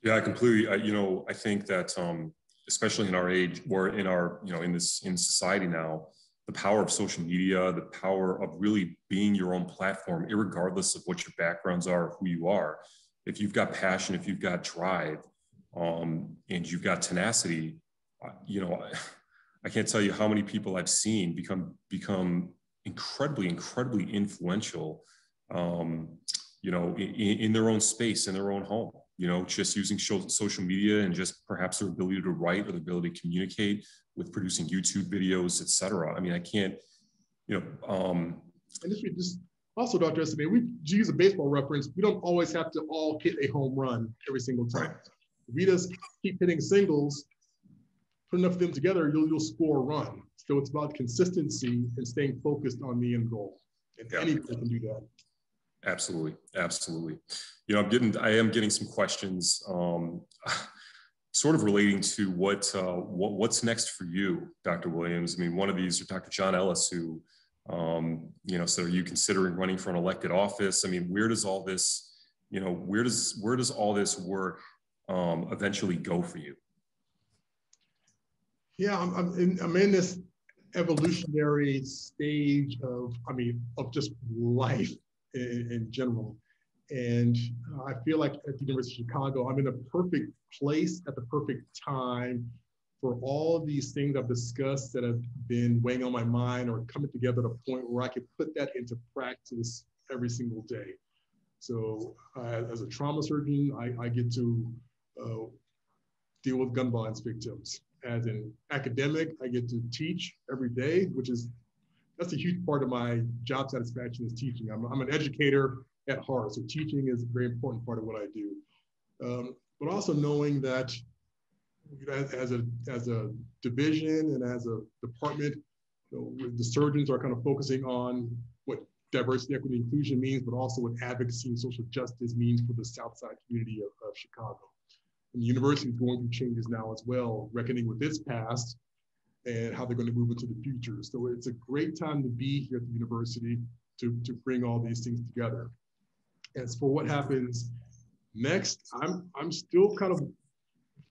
Yeah, I completely. I, you know, I think that um, especially in our age, or in our, you know, in this in society now, the power of social media, the power of really being your own platform, regardless of what your backgrounds are, or who you are. If you've got passion, if you've got drive, um, and you've got tenacity, uh, you know, I can't tell you how many people I've seen become become incredibly, incredibly influential, um, you know, in, in their own space, in their own home you know, just using social media and just perhaps their ability to write or the ability to communicate with producing YouTube videos, et cetera. I mean, I can't, you know. Um, and this just also, Dr. Estime, we use a baseball reference. We don't always have to all hit a home run every single time. Right. We just keep hitting singles, put enough of them together, you'll, you'll score a run. So it's about consistency and staying focused on the end goal. And yeah. anybody can do that. Absolutely, absolutely. You know, I'm getting, I am getting some questions, um, <sighs> sort of relating to what, uh, what what's next for you, Dr. Williams. I mean, one of these, are Dr. John Ellis, who, um, you know, so are you considering running for an elected office? I mean, where does all this, you know, where does where does all this work um, eventually go for you? Yeah, I'm, I'm in, I'm in this evolutionary stage of, I mean, of just life in, in general. And I feel like at the University of Chicago, I'm in a perfect place at the perfect time for all of these things I've discussed that have been weighing on my mind or coming together at a point where I could put that into practice every single day. So uh, as a trauma surgeon, I, I get to uh, deal with gun violence victims. As an academic, I get to teach every day, which is, that's a huge part of my job satisfaction is teaching. I'm, I'm an educator at heart, so teaching is a very important part of what I do. Um, but also knowing that as, as, a, as a division and as a department, you know, the surgeons are kind of focusing on what diversity, equity, inclusion means, but also what advocacy and social justice means for the South Side community of, of Chicago. And the university is going through changes now as well, reckoning with its past and how they're going to move into the future. So it's a great time to be here at the university to, to bring all these things together. As for what happens next, I'm, I'm still kind of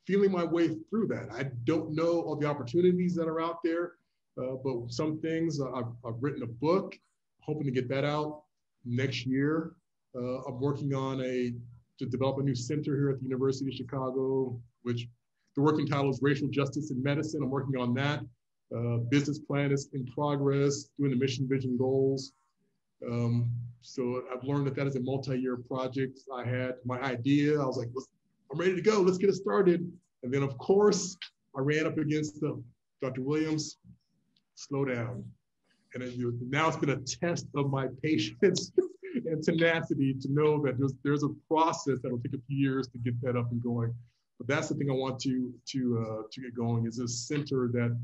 feeling my way through that. I don't know all the opportunities that are out there, uh, but some things uh, I've, I've, written a book, hoping to get that out next year. Uh, I'm working on a to develop a new center here at the University of Chicago, which the working title is Racial Justice in Medicine. I'm working on that. Uh, business plan is in progress, doing the mission, vision, goals. Um, so I've learned that that is a multi-year project. I had my idea. I was like, I'm ready to go. Let's get it started. And then, of course, I ran up against them. Dr. Williams, slow down. And now it's been a test of my <laughs> patience and tenacity to know that there's there's a process that will take a few years to get that up and going. But that's the thing I want to to uh, to get going is a center that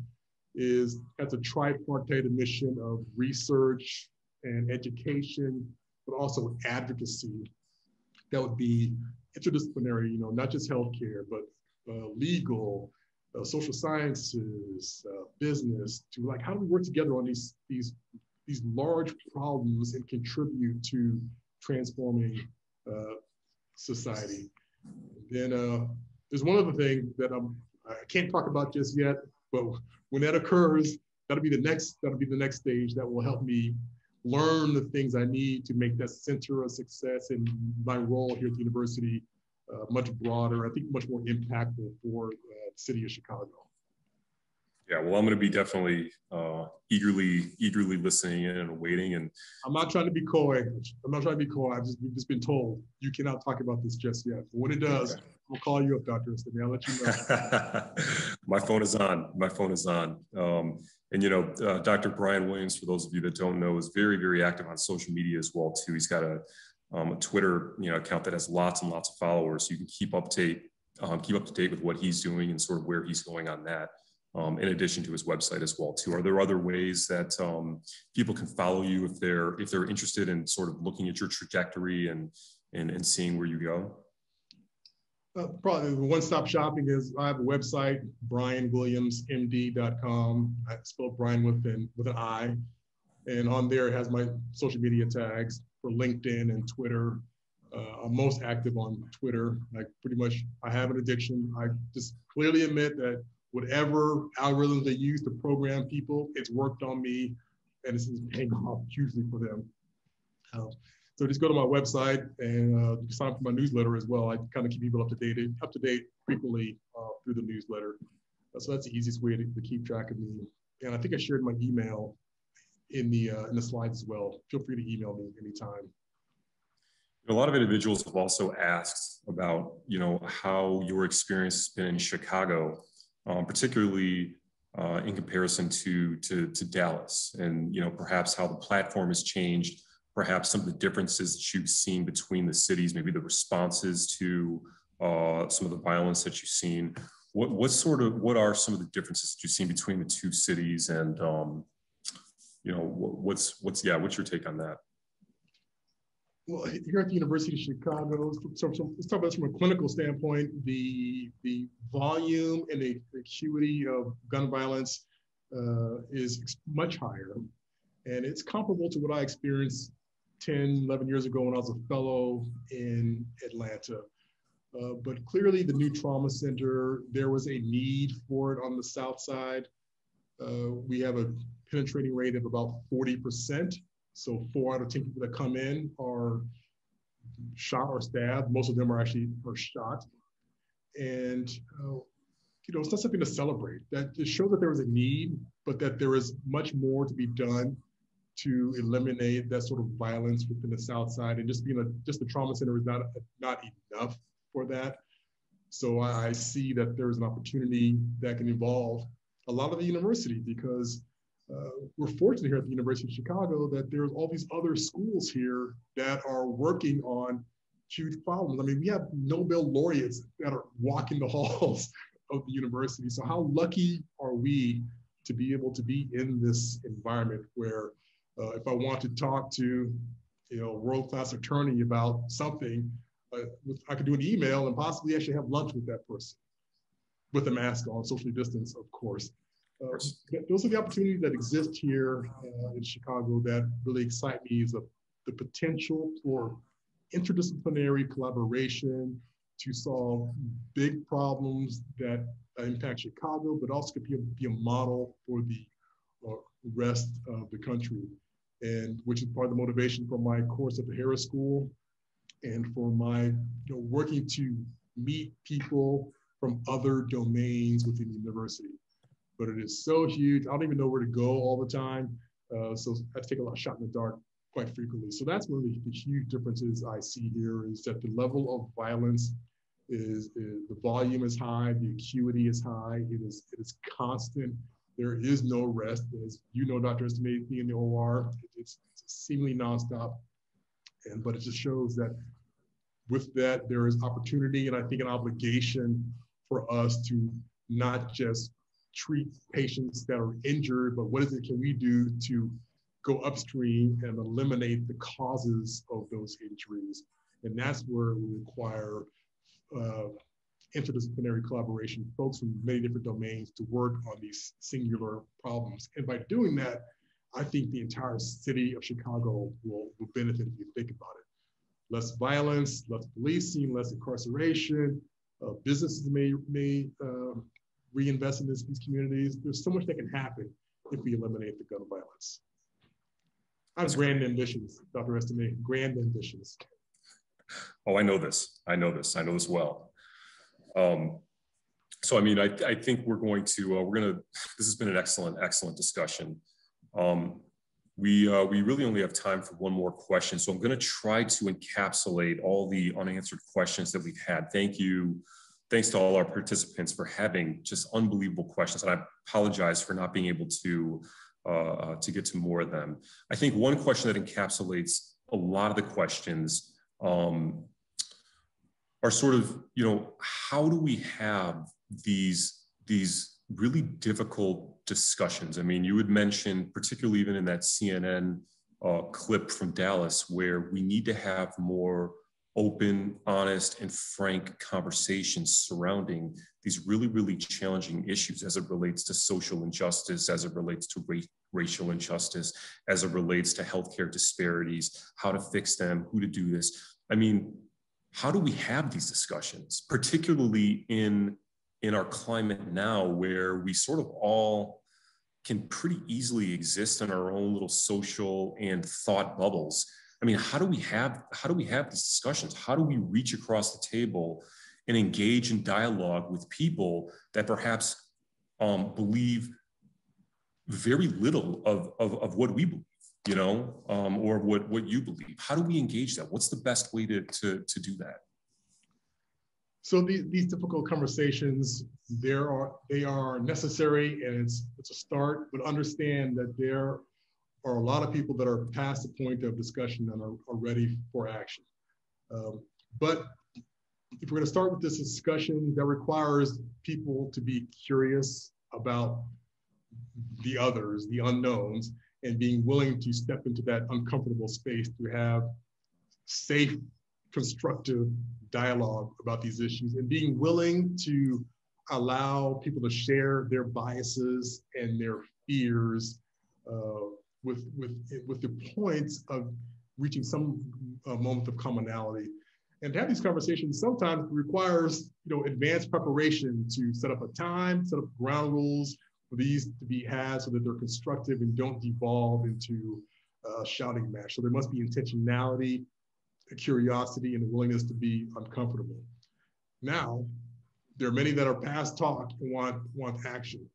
is has a tripartite mission of research and education, but also advocacy. That would be interdisciplinary, you know, not just healthcare, but uh, legal, uh, social sciences, uh, business, to like how do we work together on these these these large problems and contribute to transforming uh, society. Then uh, there's one other thing that I'm, I can't talk about just yet, but when that occurs, that'll be the next that'll be the next stage that will help me learn the things I need to make that center of success and my role here at the university uh, much broader, I think much more impactful for uh, the city of Chicago. Yeah, well, I'm going to be definitely uh, eagerly, eagerly listening in and waiting. And I'm not trying to be coy. I'm not trying to be coy. I've just, we've just been told you cannot talk about this just yet. But when it does, okay. I'll call you up, Dr. Estime. I'll let you know. <laughs> My phone is on. My phone is on. Um, and you know, uh, Dr. Brian Williams, for those of you that don't know, is very, very active on social media as well too. He's got a, um, a Twitter, you know, account that has lots and lots of followers. So you can keep up to date, um, keep up to date with what he's doing and sort of where he's going on that um, in addition to his website as well too. Are there other ways that um, people can follow you if they're if they're interested in sort of looking at your trajectory and and, and seeing where you go? Uh, probably one-stop shopping is I have a website, brianwilliamsmd.com. I spell Brian with an, with an I. And on there it has my social media tags for LinkedIn and Twitter. Uh, I'm most active on Twitter. I pretty much, I have an addiction. I just clearly admit that whatever algorithms they use to program people, it's worked on me and it's paying <laughs> off hugely for them. Uh, so just go to my website and uh, sign up for my newsletter as well. I kind of keep people up to date, up to date frequently uh, through the newsletter. Uh, so that's the easiest way to, to, keep track of me. And I think I shared my email in the uh, in the slides as well. Feel free to email me anytime. A lot of individuals have also asked about, you know, how your experience has been in Chicago um, particularly uh, in comparison to, to, to Dallas and, you know, perhaps how the platform has changed, perhaps some of the differences that you've seen between the cities, maybe the responses to uh, some of the violence that you've seen. What, what sort of, what are some of the differences that you've seen between the two cities and, um, you know, what's, what's, yeah, what's your take on that? Well, here at the University of Chicago, so, so let's talk about this from a clinical standpoint. The the volume and the acuity of gun violence uh, is much higher, and it's comparable to what I experienced 10, 11 years ago when I was a fellow in Atlanta. Uh, but clearly, the new trauma center, there was a need for it on the south side. Uh, we have a penetrating rate of about 40%. So four out of 10 people that come in are shot or stabbed. Most of them are actually are shot. And, uh, you know, it's not something to celebrate. That just shows that there was a need, but that there is much more to be done to eliminate that sort of violence within the South Side. And just being a, just the trauma center is not, not enough for that. So I, see that there's an opportunity that can involve a lot of the university because uh, we're fortunate here at the University of Chicago that there's all these other schools here that are working on huge problems. I mean, we have Nobel laureates that are walking the <laughs> halls of the university. So how lucky are we to be able to be in this environment where uh, if I want to talk to, you know, world-class attorney about something, uh, I could do an email and possibly actually have lunch with that person with a mask on, socially distance, of course. Uh, those are the opportunities that exist here uh, in Chicago that really excite me is the, the potential for interdisciplinary collaboration to solve big problems that impact Chicago, but also could be a, be a model for the uh, rest of the country. And which is part of the motivation for my course at the Harris School and for my you know, working to meet people from other domains within the university but it is so huge. I don't even know where to go all the time. Uh, so I take a lot of shot in the dark quite frequently. So that's one of the, the, huge differences I see here is that the level of violence is, is, the volume is high, the acuity is high, it is it is constant. There is no rest. As you know, Dr. Estime, being in the OR, it's, it's seemingly nonstop. And but it just shows that with that there is opportunity and I think an obligation for us to not just treat patients that are injured, but what is it can we do to go upstream and eliminate the causes of those injuries? And that's where we require uh, interdisciplinary collaboration, folks from many different domains to work on these singular problems. And by doing that, I think the entire city of Chicago will, will benefit if you think about it. Less violence, less policing, less incarceration, uh, businesses may, may uh, reinvest in this, these communities. There's so much that can happen if we eliminate the gun violence. I have grand ambitions, Dr. Estime, grand ambitions. Oh, I know this. I know this. I know this well. Um, so, I mean, I, I think we're going to, uh, we're going to, this has been an excellent, excellent discussion. Um, we, uh, we really only have time for one more question. So I'm going to try to encapsulate all the unanswered questions that we've had. Thank you thanks to all our participants for having just unbelievable questions. And I apologize for not being able to, uh, uh, to get to more of them. I think one question that encapsulates a lot of the questions um, are sort of, you know, how do we have these, these really difficult discussions? I mean, you had mentioned, particularly even in that CNN uh, clip from Dallas, where we need to have more open, honest, and frank conversations surrounding these really, really challenging issues as it relates to social injustice, as it relates to ra- racial injustice, as it relates to healthcare disparities, how to fix them, who to do this. I mean, how do we have these discussions, particularly in in our climate now, where we sort of all can pretty easily exist in our own little social and thought bubbles I mean, how do we have how do we have these discussions? How do we reach across the table and engage in dialogue with people that perhaps um, believe very little of, of, of what we believe, you know, um, or what, what you believe? How do we engage that? What's the best way to, to, to do that? So these, these difficult conversations, there are they are necessary and it's it's a start, but understand that there are a lot of people that are past the point of discussion and are, are ready for action. Um, but if we're going to start with this discussion, that requires people to be curious about the others, the unknowns, and being willing to step into that uncomfortable space to have safe, constructive dialogue about these issues and being willing to allow people to share their biases and their fears uh, with, with, with the points of reaching some uh, moment of commonality. And to have these conversations sometimes requires you know, advanced preparation to set up a time, set up ground rules for these to be had so that they're constructive and don't devolve into a shouting match. So there must be intentionality, curiosity, and a willingness to be uncomfortable. Now, there are many that are past talk and want, want action.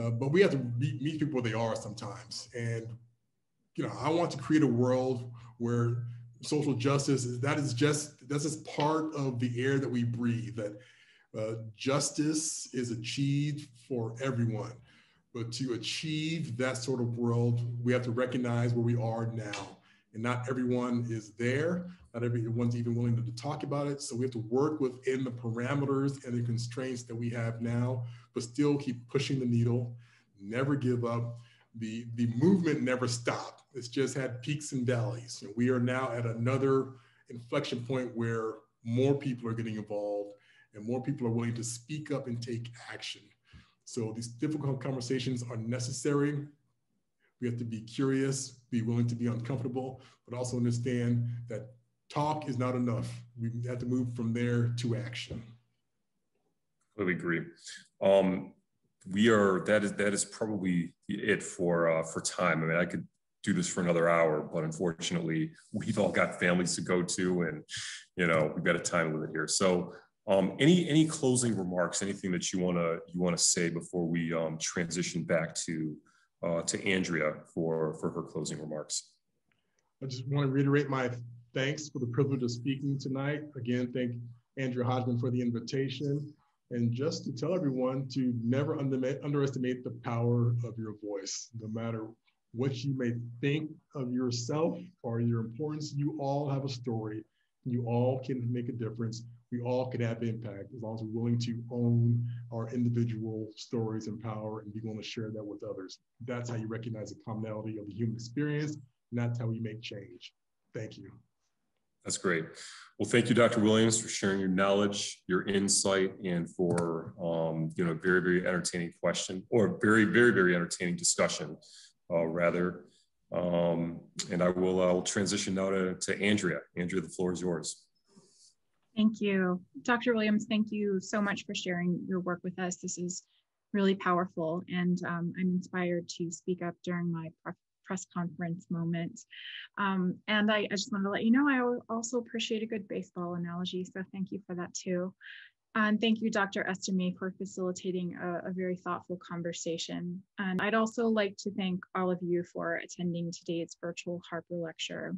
Uh, but we have to meet, meet people where they are sometimes. And, you know, I want to create a world where social justice is that is just that's just part of the air that we breathe that uh, justice is achieved for everyone but to achieve that sort of world we have to recognize where we are now and not everyone is there not everyone's even willing to, to talk about it so we have to work within the parameters and the constraints that we have now but still keep pushing the needle, never give up. The, the movement never stopped. It's just had peaks and valleys. And we are now at another inflection point where more people are getting involved and more people are willing to speak up and take action. So these difficult conversations are necessary. We have to be curious, be willing to be uncomfortable, but also understand that talk is not enough. We have to move from there to action. Completely agree. Um, we are that is that is probably it for uh, for time. I mean, I could do this for another hour, but unfortunately, we've all got families to go to, and you know we've got a time limit here. So, um, any any closing remarks? Anything that you wanna you wanna say before we um, transition back to uh, to Andrea for for her closing remarks? I just want to reiterate my thanks for the privilege of speaking tonight. Again, thank Andrea Hodgman for the invitation and just to tell everyone to never under, underestimate the power of your voice, no matter what you may think of yourself or your importance, you all have a story. You all can make a difference. We all can have impact as long as we're willing to own our individual stories and power and be willing to share that with others. That's how you recognize the commonality of the human experience, and that's how we make change. Thank you. That's great. Well, thank you, Dr. Williams, for sharing your knowledge, your insight, and for um, you know very very entertaining question or very very very entertaining discussion, uh, rather. Um, and I will uh, transition now to, to Andrea. Andrea, the floor is yours. Thank you, Dr. Williams. Thank you so much for sharing your work with us. This is really powerful, and um, I'm inspired to speak up during my press conference moment. Um, and I, I, just wanted to let you know, I also appreciate a good baseball analogy. So thank you for that too. And thank you, Dr. Estime, for facilitating a, a, very thoughtful conversation. And I'd also like to thank all of you for attending today's virtual Harper Lecture.